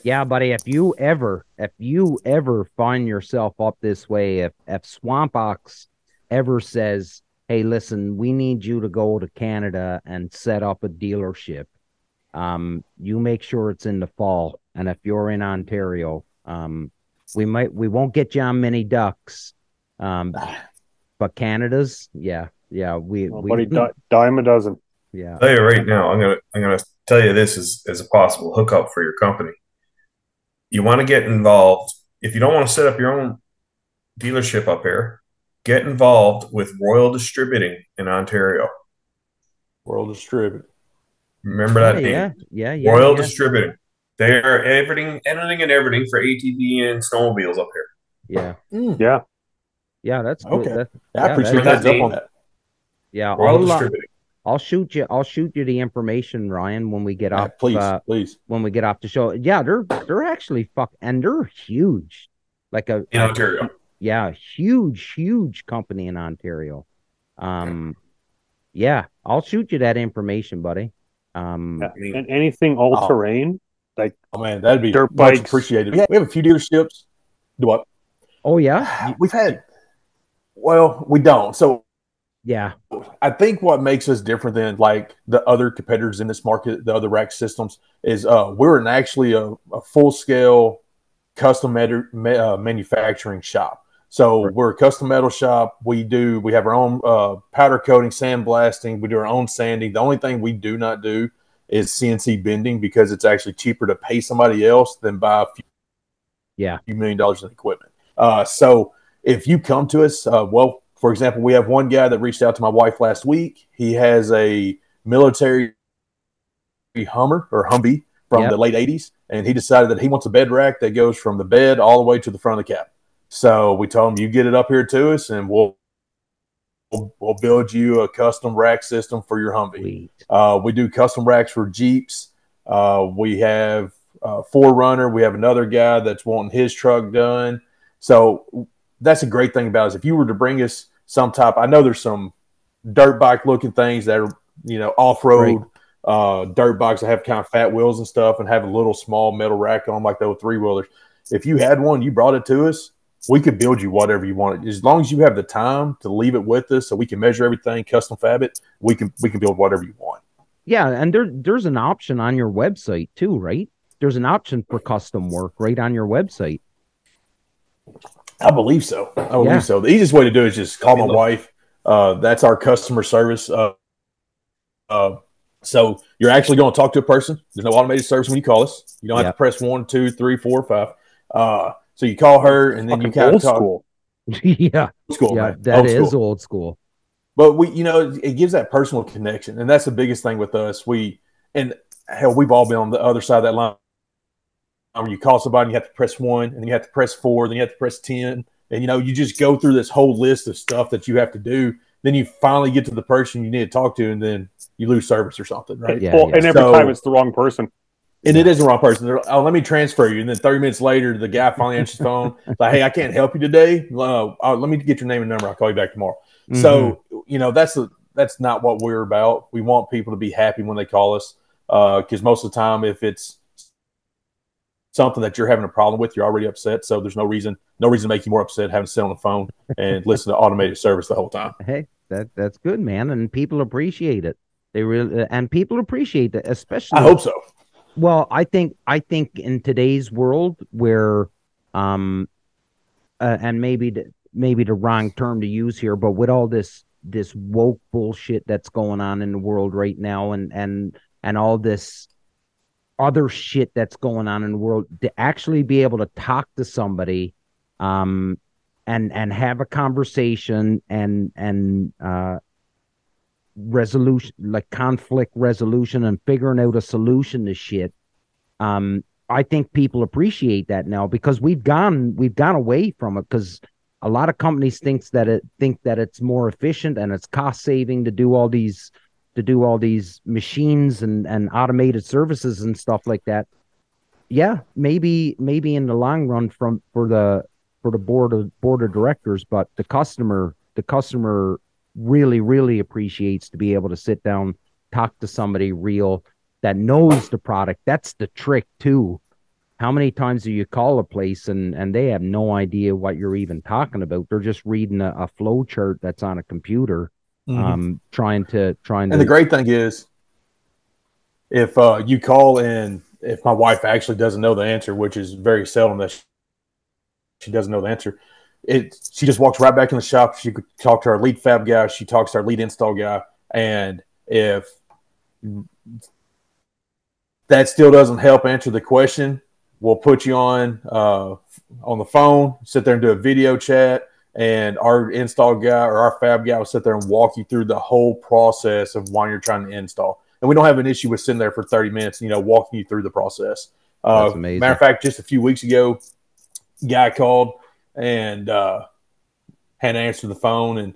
Yeah, buddy. If you ever, if you ever find yourself up this way, if if Swamp Ox ever says, hey, listen, we need you to go to Canada and set up a dealership. Um, you make sure it's in the fall, and if you're in Ontario, um, we might we won't get you on many ducks, um, but Canada's, yeah, yeah, we, Well, we buddy, di- dime a dozen. yeah, I'll tell you right now, I'm gonna I'm gonna tell you this as, as a possible hookup for your company. You want to get involved. If you don't want to set up your own dealership up here, get involved with Royal Distributing in Ontario. Royal Distributing. Remember yeah, that name? yeah, yeah, yeah, Royal yeah. Distributing. They are everything, anything and everything for ATV and snowmobiles up here. yeah, Mm, Yeah. yeah. That's good. Okay. That- I Yeah, appreciate that's- that up on that. yeah, Royal I'll, uh, Distributing. I'll shoot you. I'll shoot you the information, Ryan, when we get Yeah, off. please, uh, please. when we get off the show. Yeah, they're they're actually fuck and they're huge. Like a In Ontario. yeah, huge, huge company in Ontario. Um yeah, I'll shoot you that information, buddy. Um Yeah. And anything all terrain, Oh man, that'd be Dirt much appreciated. We have, we have a few dealerships. Do what? oh yeah. We've had. Well, we don't. So Yeah. I think what makes us different than like the other competitors in this market, the other rack systems, is uh, we're an actually a, a full scale custom med- ma- uh, manufacturing shop. So we're a custom metal shop. We do we have our own uh, powder coating, sandblasting. We do our own sanding. The only thing we do not do is CNC bending because it's actually cheaper to pay somebody else than buy a few, Yeah. few million dollars in equipment. Uh, so if you come to us, uh, well, for example, we have one guy that reached out to my wife last week. He has a military Hummer or Humvee from Yep. the late 80s, and he decided that he wants a bed rack that goes from the bed all the way to the front of the cab. So we told him, you get it up here to us, and we'll we'll, we'll build you a custom rack system for your Humvee. Uh, we do custom racks for Jeeps. Uh, we have uh, 4Runner. We have another guy that's wanting his truck done. So that's a great thing about us. If you were to bring us some type, I know there's some dirt bike looking things that are you know off road uh, dirt bikes that have kind of fat wheels and stuff, and have a little small metal rack on them like those three wheelers. If you had one, you brought it to us. We could build you whatever you want. as long as you have the time to leave it with us, so we can measure everything, custom fab it. We can we can build whatever you want. Yeah, and there there's an option on your website too, right? There's an option for custom work right on your website. I believe so. I believe Yeah. so. The easiest way to do it is just call my wife. Uh, that's our customer service. Uh, uh, so you're actually going to talk to a person. There's no automated service when you call us. You don't have Yeah. to press one, two, three, four, five. So you call her, and then you Fucking kind old of talk. school. yeah, Old school, yeah, man. that Old is school. old school. But we, you know, it, it gives that personal connection, and that's the biggest thing with us. We and hell, we've all been on the other side of that line. When you call somebody, and you have to press one, and then you have to press four, then you have to press ten, and you know, you just go through this whole list of stuff that you have to do. Then you finally get to the person you need to talk to, and then you lose service or something, right? Yeah, well, yeah. and every So- time it's the wrong person. And it is the wrong person. They're, oh, let me transfer you. And then 30 minutes later, the guy finally answers the phone. Like, hey, I can't help you today. Uh, uh, let me get your name and number. I'll call you back tomorrow. Mm-hmm. So, you know, that's the that's not what we're about. We want people to be happy when they call us. Because most of the time, if it's something that you're having a problem with, you're already upset. So there's no reason no reason to make you more upset having to sit on the phone and listen to automated service the whole time. Hey, that that's good, man, and people appreciate it. They really and people appreciate that, especially. I hope so. Well, I think I think in today's world where, um, uh, and maybe the, maybe the wrong term to use here, but with all this this woke bullshit that's going on in the world right now, and and and all this other shit that's going on in the world, to actually be able to talk to somebody, um, and and have a conversation and and uh resolution like conflict resolution and figuring out a solution to shit um i think people appreciate that now because we've gone we've gone away from it because a lot of companies thinks that it think that it's more efficient and it's cost saving to do all these to do all these machines and and automated services and stuff like that. Yeah maybe maybe in the long run from for the for the board of board of directors but the customer the customer really really appreciates to be able to sit down talk to somebody real that knows the product that's the trick too how many times do you call a place and and they have no idea what you're even talking about they're just reading a, a flow chart that's on a computer Mhm. um, trying to trying to. And the great thing is, if uh, you call and if my wife actually doesn't know the answer, which is very seldom that she, she doesn't know the answer, it she just walks right back in the shop. She could talk to our lead fab guy. She talks to our lead install guy, and if that still doesn't help answer the question, we'll put you on uh, on the phone, sit there and do a video chat, and our install guy or our fab guy will sit there and walk you through the whole process of why you're trying to install. And we don't have an issue with sitting there for 30 minutes, you know, walking you through the process. Uh, That's amazing. Matter of fact, just a few weeks ago, guy called and uh, had answered the phone and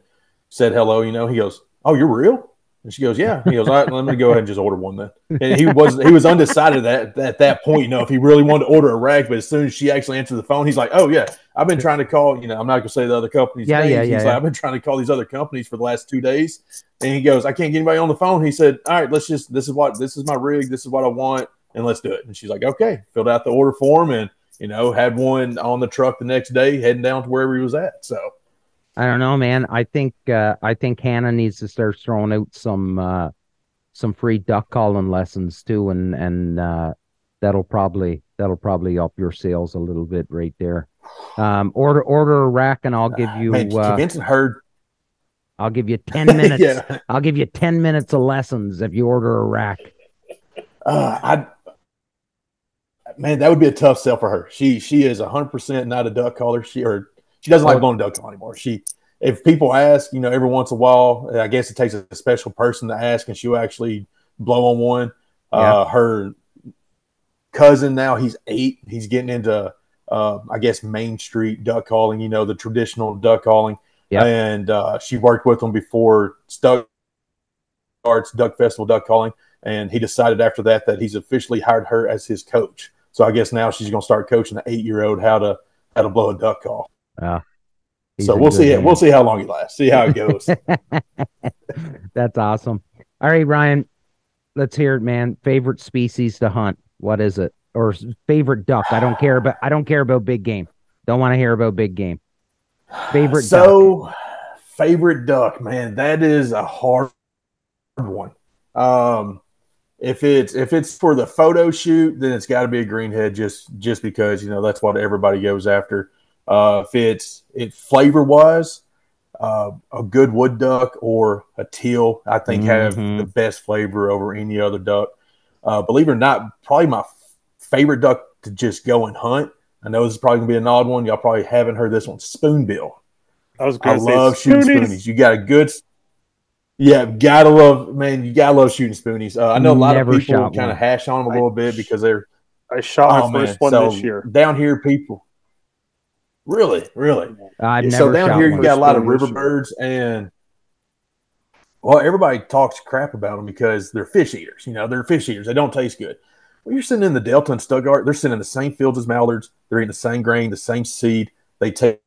said hello. You know, he goes, "Oh, you're real." And she goes, "Yeah." He goes, "All right, let me go ahead and just order one then." And he was he was undecided at, at that point, you know, if he really wanted to order a rack. But as soon as she actually answered the phone, he's like, "Oh yeah, I've been trying to call. You know, I'm not gonna say the other companies. Yeah, names. yeah, He's yeah, like, yeah. I've been trying to call these other companies for the last two days." And he goes, "I can't get anybody on the phone." He said, "All right, let's just this is what this is my rig. This is what I want, and let's do it." And she's like, "Okay." Filled out the order form and you know had one on the truck the next day, heading down to wherever he was at. So. I don't know, man. I think uh, I think Hannah needs to start throwing out some uh, some free duck calling lessons too, and and uh, that'll probably that'll probably up your sales a little bit right there. Um, order order a rack, and I'll give you Man, uh, Vincent heard. I'll give you ten minutes. yeah, I'll give you ten minutes of lessons if you order a rack. uh, I man, that would be a tough sell for her. She she is hundred percent not a duck caller. She or she doesn't like going to duck call anymore. She if people ask, you know, every once in a while, I guess it takes a special person to ask, and she'll actually blow on one. Uh, her cousin now he's eight. He's getting into uh, I guess Main Street duck calling. You know, the traditional duck calling. Yep. And uh, she worked with him before Stuck Arts Duck Festival duck calling, and he decided after that that he's officially hired her as his coach. So I guess now she's going to start coaching the eight year old how to how to blow a duck call. He's so we'll see. We'll see how long he lasts. See how it goes. That's awesome. All right, Ryan, let's hear it, man. Favorite species to hunt? What is it? Or favorite duck? I don't care about. I don't care about big game. Don't want to hear about big game. Favorite duck. so favorite duck, man, that is a hard one. Um, if it's if it's for the photo shoot, then it's got to be a greenhead, just just because you know that's what everybody goes after. Uh, if it's it flavor wise, uh, a good wood duck or a teal, I think have Mhm. the best flavor over any other duck. Uh, believe it or not, probably my f- favorite duck to just go and hunt. I know this is probably gonna be an odd one. Y'all probably haven't heard this one. Spoonbill. I was I say love shooting Spoonies. spoonies. You got a good, yeah, gotta love, man. You gotta love shooting spoonies. Uh, I know a lot Never of people kind of hash on them a little bit because they're I shot my oh man. first one so this year. down here, people, really, really. I've never so down here, you got a lot of Spoon river birds, and well, everybody talks crap about them because they're fish eaters. You know, they're fish eaters. They don't taste good. Well, you're sitting in the Delta and Stuttgart. They're sitting in the same fields as mallards. They're eating the same grain, the same seed. They taste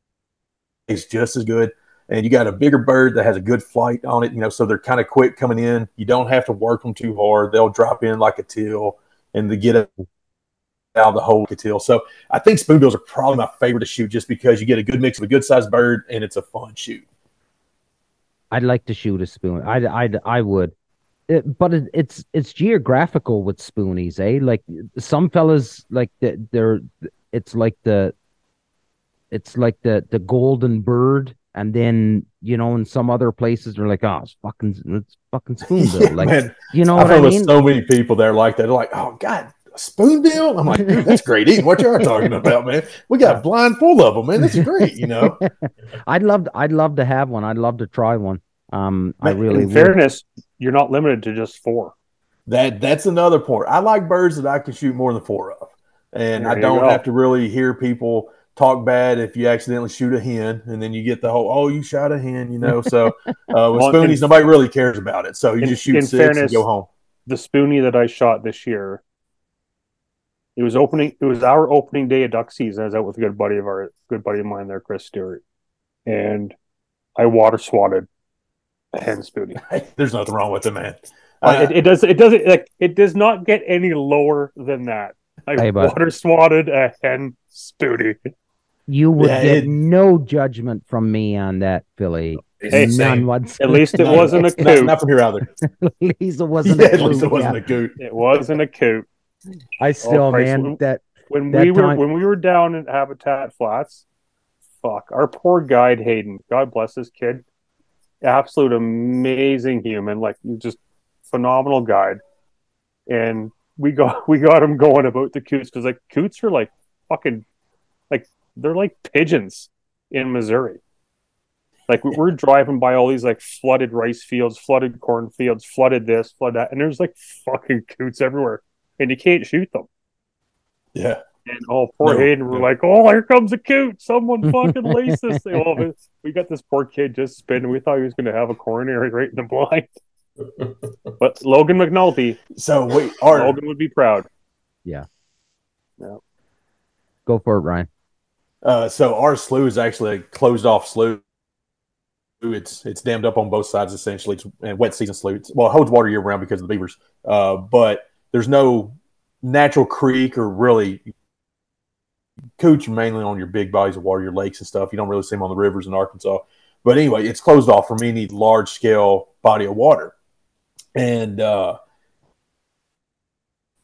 just as good. And you got a bigger bird that has a good flight on it. You know, so they're kind of quick coming in. You don't have to work them too hard. They'll drop in like a teal, and they get out of the hole like a teal. So I think spoonbills are probably my favorite to shoot just because you get a good mix of a good sized bird and it's a fun shoot. I'd like to shoot a spoon. I'd, I'd, I would. It, but it, it's it's geographical with spoonies, eh? Like some fellas, like the, they're, it's like the, it's like the the golden bird, and then you know, in some other places they're like, oh, it's fucking, it's fucking spoonbill. like Man, you know I what I mean? there's so many people there like that. They're like, oh God, a spoonbill? I'm like, dude, that's great eating. What you are talking about, man? We got a blind full of them, man. This is great, you know. I'd love, I'd love to have one. I'd love to try one. Um, I really In would. fairness, you're not limited to just four. That that's another point. I like birds that I can shoot more than four of, and There I don't have to really hear people talk bad if you accidentally shoot a hen, and then you get the whole "oh, you shot a hen," you know. So uh, with Well, in- spoonies, nobody really cares about it. So you in- just shoot six fairness- and go home. The spoonie that I shot this year, it was opening. It was our opening day of duck season. I was out with a good buddy of our good buddy of mine there, Chris Stewart, and I water swatted a hen spoonie. There's nothing wrong with it, man. Uh, Uh, it, it does. It doesn't like. It does not get any lower than that. I Hey, bud. water swatted a hen spoonie. You would Yeah, get it- no judgment from me on that, Philly. Hey, None whatsoever. At least it wasn't a not, coot. not from here either. At least it wasn't Yeah, a at least clue, it wasn't yeah. a coot. It wasn't a coot. I still, Christ, man, when- that When That we were time- when we were down in Habitat Flats, fuck, our poor guide Hayden. God bless this kid. Absolute amazing human, like just phenomenal guide. And we got we got him going about the coots because like coots are like fucking like they're like pigeons in Missouri. Like we- we're driving by all these like flooded rice fields, flooded cornfields, flooded this, flooded that, and there's like fucking coots everywhere, and you can't shoot them. Yeah. And oh, poor No, Hayden, we're no. like, oh, here comes a coot. Someone fucking lace this thing. Oh, man. we got this poor kid just spinning. We thought he was going to have a coronary right in the blind. But Logan McNulty, So wait, are Logan would be proud. Yeah. Yeah. Go for it, Ryan. Uh, so our slough is actually a closed off slough. It's it's dammed up on both sides essentially. It's and wet season slough. It's, well, it holds water year round because of the beavers. Uh, but there's no natural creek or really coots mainly on your big bodies of water, your lakes and stuff. You don't really see them on the rivers in Arkansas. But anyway, it's closed off from any large scale body of water. And uh,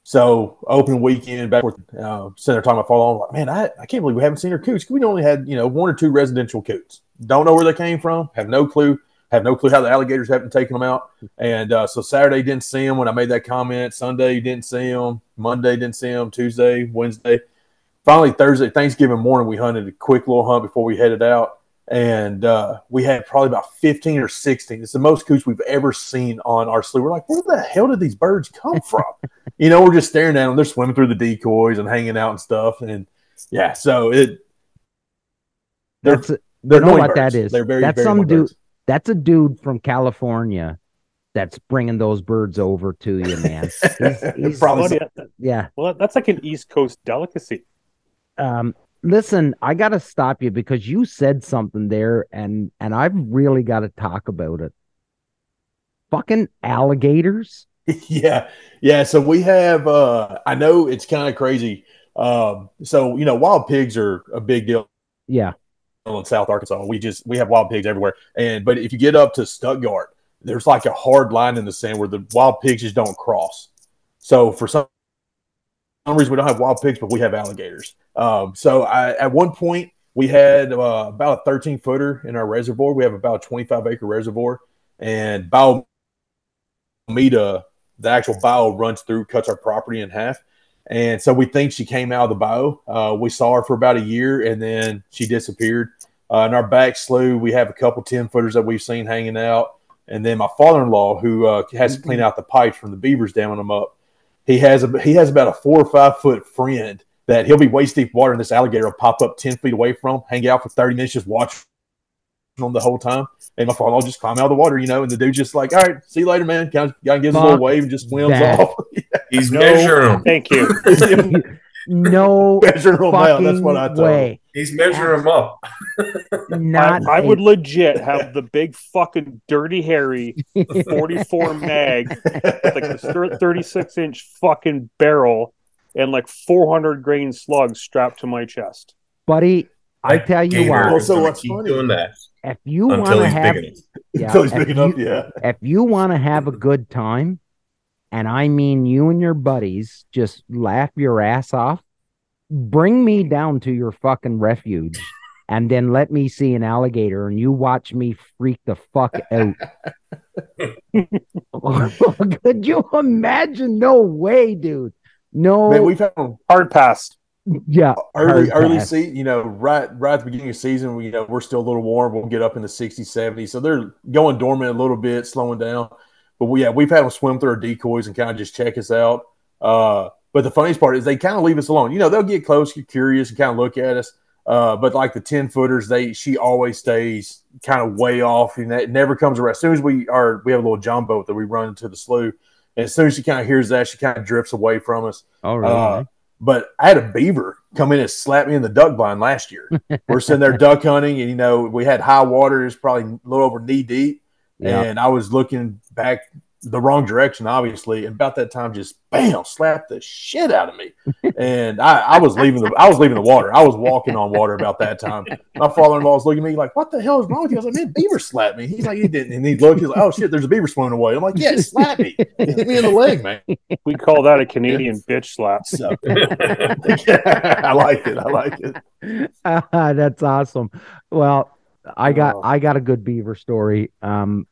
so open weekend back with uh, Senator talking about fall on like, man, I, I can't believe we haven't seen our coots. We only had you know one or two residential coots. Don't know where they came from. Have no clue. Have no clue how the alligators haven't taken them out. And uh, so Saturday didn't see them when I made that comment. Sunday didn't see them. Monday didn't see them. Tuesday, Wednesday. Finally Thursday, Thanksgiving morning, we hunted a quick little hunt before we headed out, and uh, we had probably about fifteen or sixteen. It's the most coots we've ever seen on our slough. We're like, where the hell did these birds come from? you know, we're just staring at them. They're swimming through the decoys and hanging out and stuff. And yeah, so it they're That's a, they're you know what that birds. is? They're very That's very some dude- birds. that's a dude from California that's bringing those birds over to you, man. He's- he's- Probably yeah, yeah. well, that's like an East Coast delicacy. Um, listen, I got to stop you because you said something there, and and I've really got to talk about it. Fucking alligators. yeah yeah so we have uh i know it's kind of crazy um so you know wild pigs are a big deal Yeah. in south arkansas we just we have wild pigs everywhere and but if you get up to stuttgart there's like a hard line in the sand where the wild pigs just don't cross so for some some reason we don't have wild pigs but we have alligators um so I, at one point we had uh, about a 13 footer in our reservoir we have about a 25 acre reservoir and Bayou Meto the actual bayou runs through, cuts our property in half. And so we think she came out of the bayou. Uh, we saw her for about a year and then she disappeared. Uh, in our back slough, we have a couple 10 footers that we've seen hanging out. And then my father in law, who uh, has to clean out the pipes from the beavers damming them up, he has a, he has about a four or five foot friend that he'll be waist deep water and this alligator will pop up 10 feet away from him, hang out for 30 minutes, just watch them the whole time. And my father will just climb out of the water, you know, and the dude's just like, all right, see you later, man. Kind of, kind of gives a little wave and just swims that. off. He's No. measuring them. Thank you. No Measuring them out. That's what I told him. way. He's measuring them up. Not I, I a- would legit have the big fucking dirty hairy 44 mag with like the 36 inch fucking barrel and like 400 grain slugs strapped to my chest. buddy. I That tell you gator what, is Also, what's keep funny- doing that if you want to have, yeah, Until he's if big enough, yeah. if you want to have a good time, and I mean you and your buddies just laugh your ass off, bring me down to your fucking refuge and then let me see an alligator and you watch me freak the fuck out. Could you imagine? No way, dude. No, Man, we've had Hard pass. yeah, early, early season, you know, right, right at the beginning of the season, we, you know, we're still a little warm. We'll get up in the 60s, 70s. So they're going dormant a little bit, slowing down. But we, yeah, we've had them swim through our decoys and kind of just check us out. Uh, but the funniest part is they kind of leave us alone. You know, they'll get close, get curious, and kind of look at us. Uh, but like the 10 footers, they she always stays kind of way off and that never comes around. As soon as we are, we have a little boat that we run into the slough. And as soon as she kind of hears that, she kind of drifts away from us. Oh, really? Uh, but I had a beaver come in and slap me in the duck blind last year. We're sitting there duck hunting, and you know we had high water. It's probably a little over knee deep, Yeah. and I was looking back the wrong direction, obviously. And about that time, just bam, slapped the shit out of me. And I, I was leaving the I was leaving the water. I was walking on water about that time. My father-in-law was looking at me like, "What the hell is wrong with you?" I was like, "Man, beaver slapped me." He's like, "He didn't." And he looked. He's like, "Oh shit, there's a beaver swimming away." I'm like, "Yeah, slap me. Hit me in the leg, man." We call that a Canadian bitch slap. So, I like it. I like it. Ah, that's awesome. Well, I got Oh. I got a good beaver story. Um,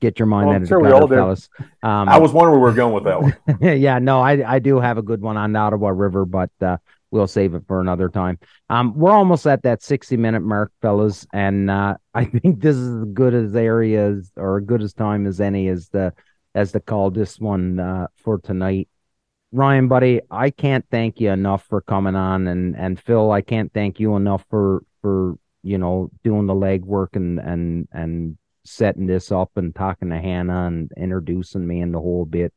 get your mind Oh, out I'm sure we all fellas. Um, I was wondering where we were going with that one. yeah, no, I I do have a good one on the Ottawa River, but uh, we'll save it for another time. Um, we're almost at that sixty minute mark, fellas, and uh, I think this is as good as areas or as good as time as any as the as to call this one uh, for tonight. Ryan, buddy, I can't thank you enough for coming on, and and Phil, I can't thank you enough for for you know doing the legwork and and and setting this up and talking to Hannah and introducing me and the whole bit.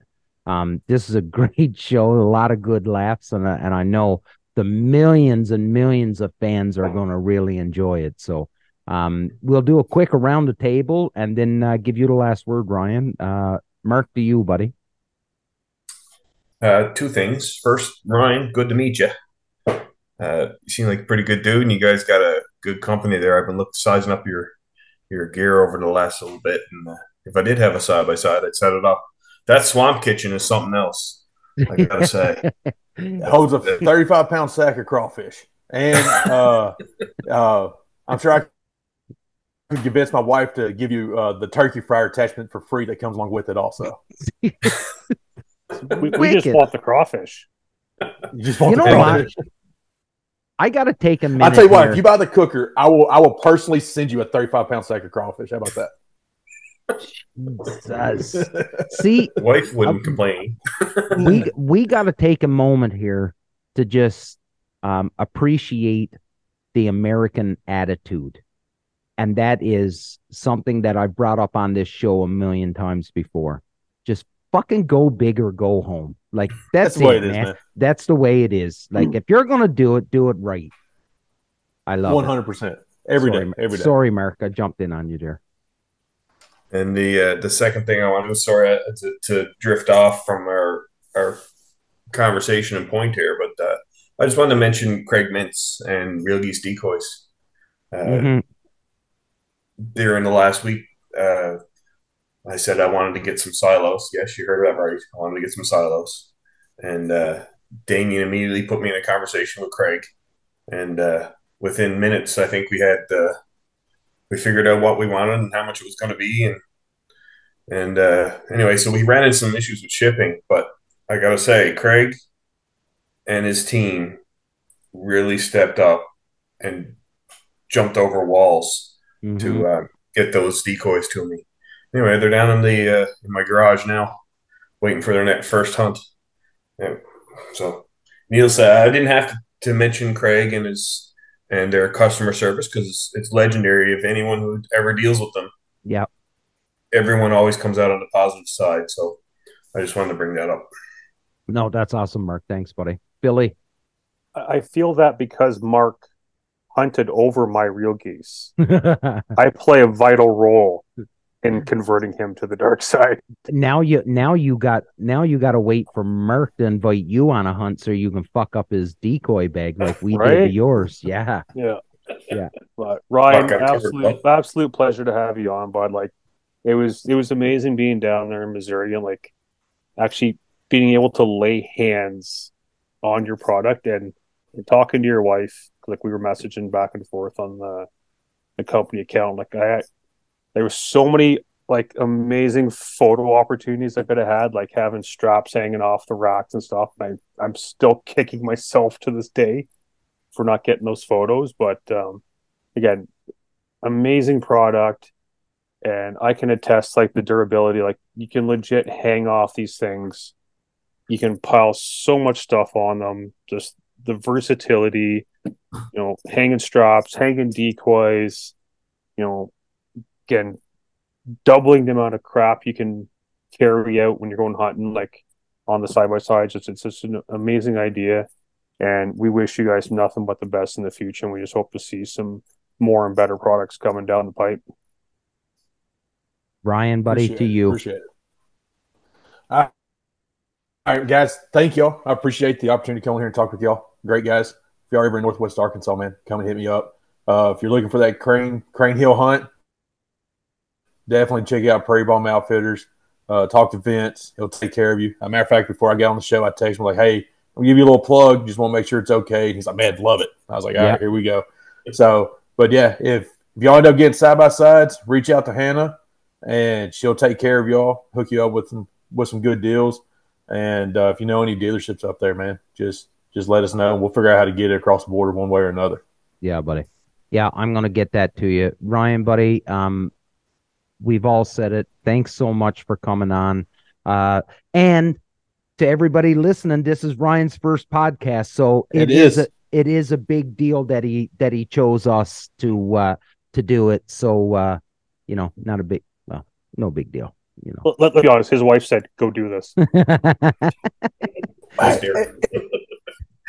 Um, this is a great show, a lot of good laughs, and I, and I know the millions and millions of fans are going to really enjoy it. So, um, we'll do a quick around the table and then uh, give you the last word, Ryan. Uh, Mark, to you, buddy. Uh, two things. First, Ryan, good to meet you. Uh, you seem like a pretty good dude, and you guys got a good company there. I've been looking sizing up your your gear over the last little bit, and uh, if I did have a side by side, I'd set it up. That swamp kitchen is something else. I gotta say. It holds a 35 pound sack of crawfish. And uh, uh, I'm sure I could convince my wife to give you uh, the turkey fryer attachment for free that comes along with it, also. We, we just Wicked. want the crawfish. You just want You the know crawfish. what? I got to take a minute. I'll tell you what, here. if you buy the cooker, I will I will personally send you a 35 pound sack of crawfish. How about that? Jesus. See, Wife wouldn't complain. we we got to take a moment here to just um, appreciate the American attitude, and that is something that I brought up on this show a million times before. Just fucking go big or go home. Like that's, That's the way it, it is, man. man. That's the way it is. Like if you're gonna do it, do it right. I love One it. hundred percent. Every day, Sorry, every day. Sorry, Mark, I jumped in on you there. And the uh, the second thing I wanted to sorry uh, to, to drift off from our our conversation and point here, but uh, I just wanted to mention Craig Mintz and Real Geese Decoys. Uh, Mhm. During the last week, uh, I said I wanted to get some silos. Yes, you heard that right. I wanted to get some silos, and uh, Damien immediately put me in a conversation with Craig, and uh, within minutes, I think we had uh, we figured out what we wanted and how much it was going to be, and and uh, anyway, so we ran into some issues with shipping, but I gotta say, Craig and his team really stepped up and jumped over walls Mhm. to uh, get those decoys to me. Anyway, they're down in the uh, in my garage now, waiting for their next first hunt. Yeah. So, Neil said I didn't have to, to mention Craig and his and their customer service because it's, it's legendary. If anyone who ever deals with them, yeah, everyone always comes out on the positive side. So, I just wanted to bring that up. No, that's awesome, Mark. Thanks, buddy. Billy. I I feel that because Mark hunted over my real geese, I play a vital role in converting him to the dark side. now you now you got now you got to wait for Merck to invite you on a hunt so you can fuck up his decoy bag like we did yours. Yeah. Yeah. Yeah. But Ryan, Fuck, I absolute absolute pleasure to have you on, bud. Like it was it was amazing being down there in Missouri and like actually being able to lay hands on your product and, and talking to your wife. Like we were messaging back and forth on the the company account. Like I there were so many like amazing photo opportunities I could have had, like having straps hanging off the racks and stuff. And I, I'm still kicking myself to this day for not getting those photos. But um, again, amazing product. And I can attest like the durability, like you can legit hang off these things. You can pile so much stuff on them. Just the versatility, you know, hanging straps, hanging decoys, you know, again, doubling the amount of crap you can carry out when you're going hunting, like on the side by sides. It's, it's just an amazing idea. And we wish you guys nothing but the best in the future. And we just hope to see some more and better products coming down the pipe. Ryan, buddy, Appreciate to it. you. Appreciate it. All right, guys. Thank y'all. I appreciate the opportunity to come here and talk with y'all. Great guys. If y'all ever in Northwest Arkansas, man, come and hit me up. Uh, if you're looking for that crane crane hill hunt, definitely check out Prairie Bomb Outfitters. Uh, talk to Vince; he'll take care of you. As a matter of fact, before I got on the show, I texted him like, "Hey, I'll give you a little plug. Just want to make sure it's okay." And he's like, "Man, love it." I was like, "All right, here we go." So, but yeah, if if y'all end up getting side by sides, reach out to Hannah, and she'll take care of y'all, hook you up with some with some good deals. And uh, if you know any dealerships up there, man, just just let us know, and we'll figure out how to get it across the border one way or another. Yeah, buddy. Yeah, I'm gonna get that to you, Ryan, buddy. Um, we've all said it. Thanks so much for coming on. Uh, and to everybody listening, this is Ryan's first podcast, so It is. a, it is a big deal that he that he chose us to uh to do it. So uh, you know, not a big well, no big deal. You Let, let, us be honest. His wife said, "Go do this."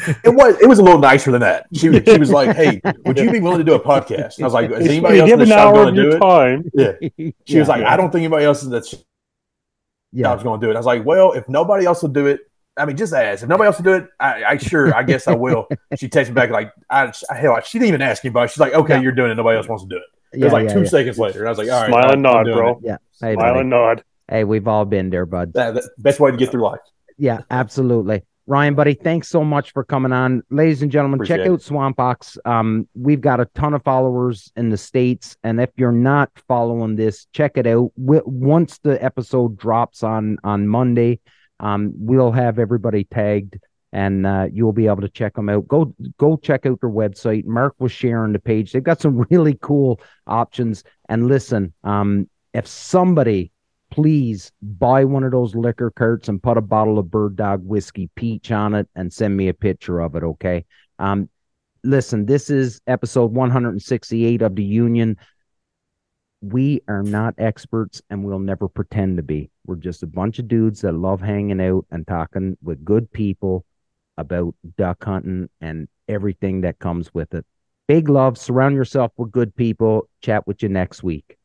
know. Nice, dear. It was it was a little nicer than that. She was- she was like, "Hey, would you be willing to do a podcast?" And I was like, "Is anybody else in the shop going to do it?" time. Yeah. She was like, "I don't think anybody else in that yeah, is going to do it." I was like, "Well, if nobody else will do it, I mean, just ask. If nobody else will do it, I, I sure, I guess I will." she texted me back like, I, "Hell, she didn't even ask anybody." She's like, "Okay, Yeah. you're doing it. Nobody else wants to do it." It yeah, was like yeah, two yeah. seconds later, and I was like, "All right, Smile I'm- and nod, bro. it." Yeah. Hey, Smile buddy. and nod. hey, we've all been there, bud. That, that- best way to get through life. Yeah, absolutely. Ryan, buddy, thanks so much for coming on. Ladies and gentlemen, check Appreciate out Swamp Ox. Um, we've got a ton of followers in the States. And if you're not following this, check it out. we once the episode drops on on Monday, um, we'll have everybody tagged and uh, you'll be able to check them out. Go go check out their website. Mark was sharing the page. They've got some really cool options. And listen, um, if somebody please buy one of those liquor carts and put a bottle of bird dog whiskey peach on it and send me a picture of it okay? Um listen this is episode 168 of the union. We are not experts and we'll never pretend to be. We're just a bunch of dudes that love hanging out and talking with good people about duck hunting and everything that comes with it. Big love. Surround yourself with good people. Chat with you next week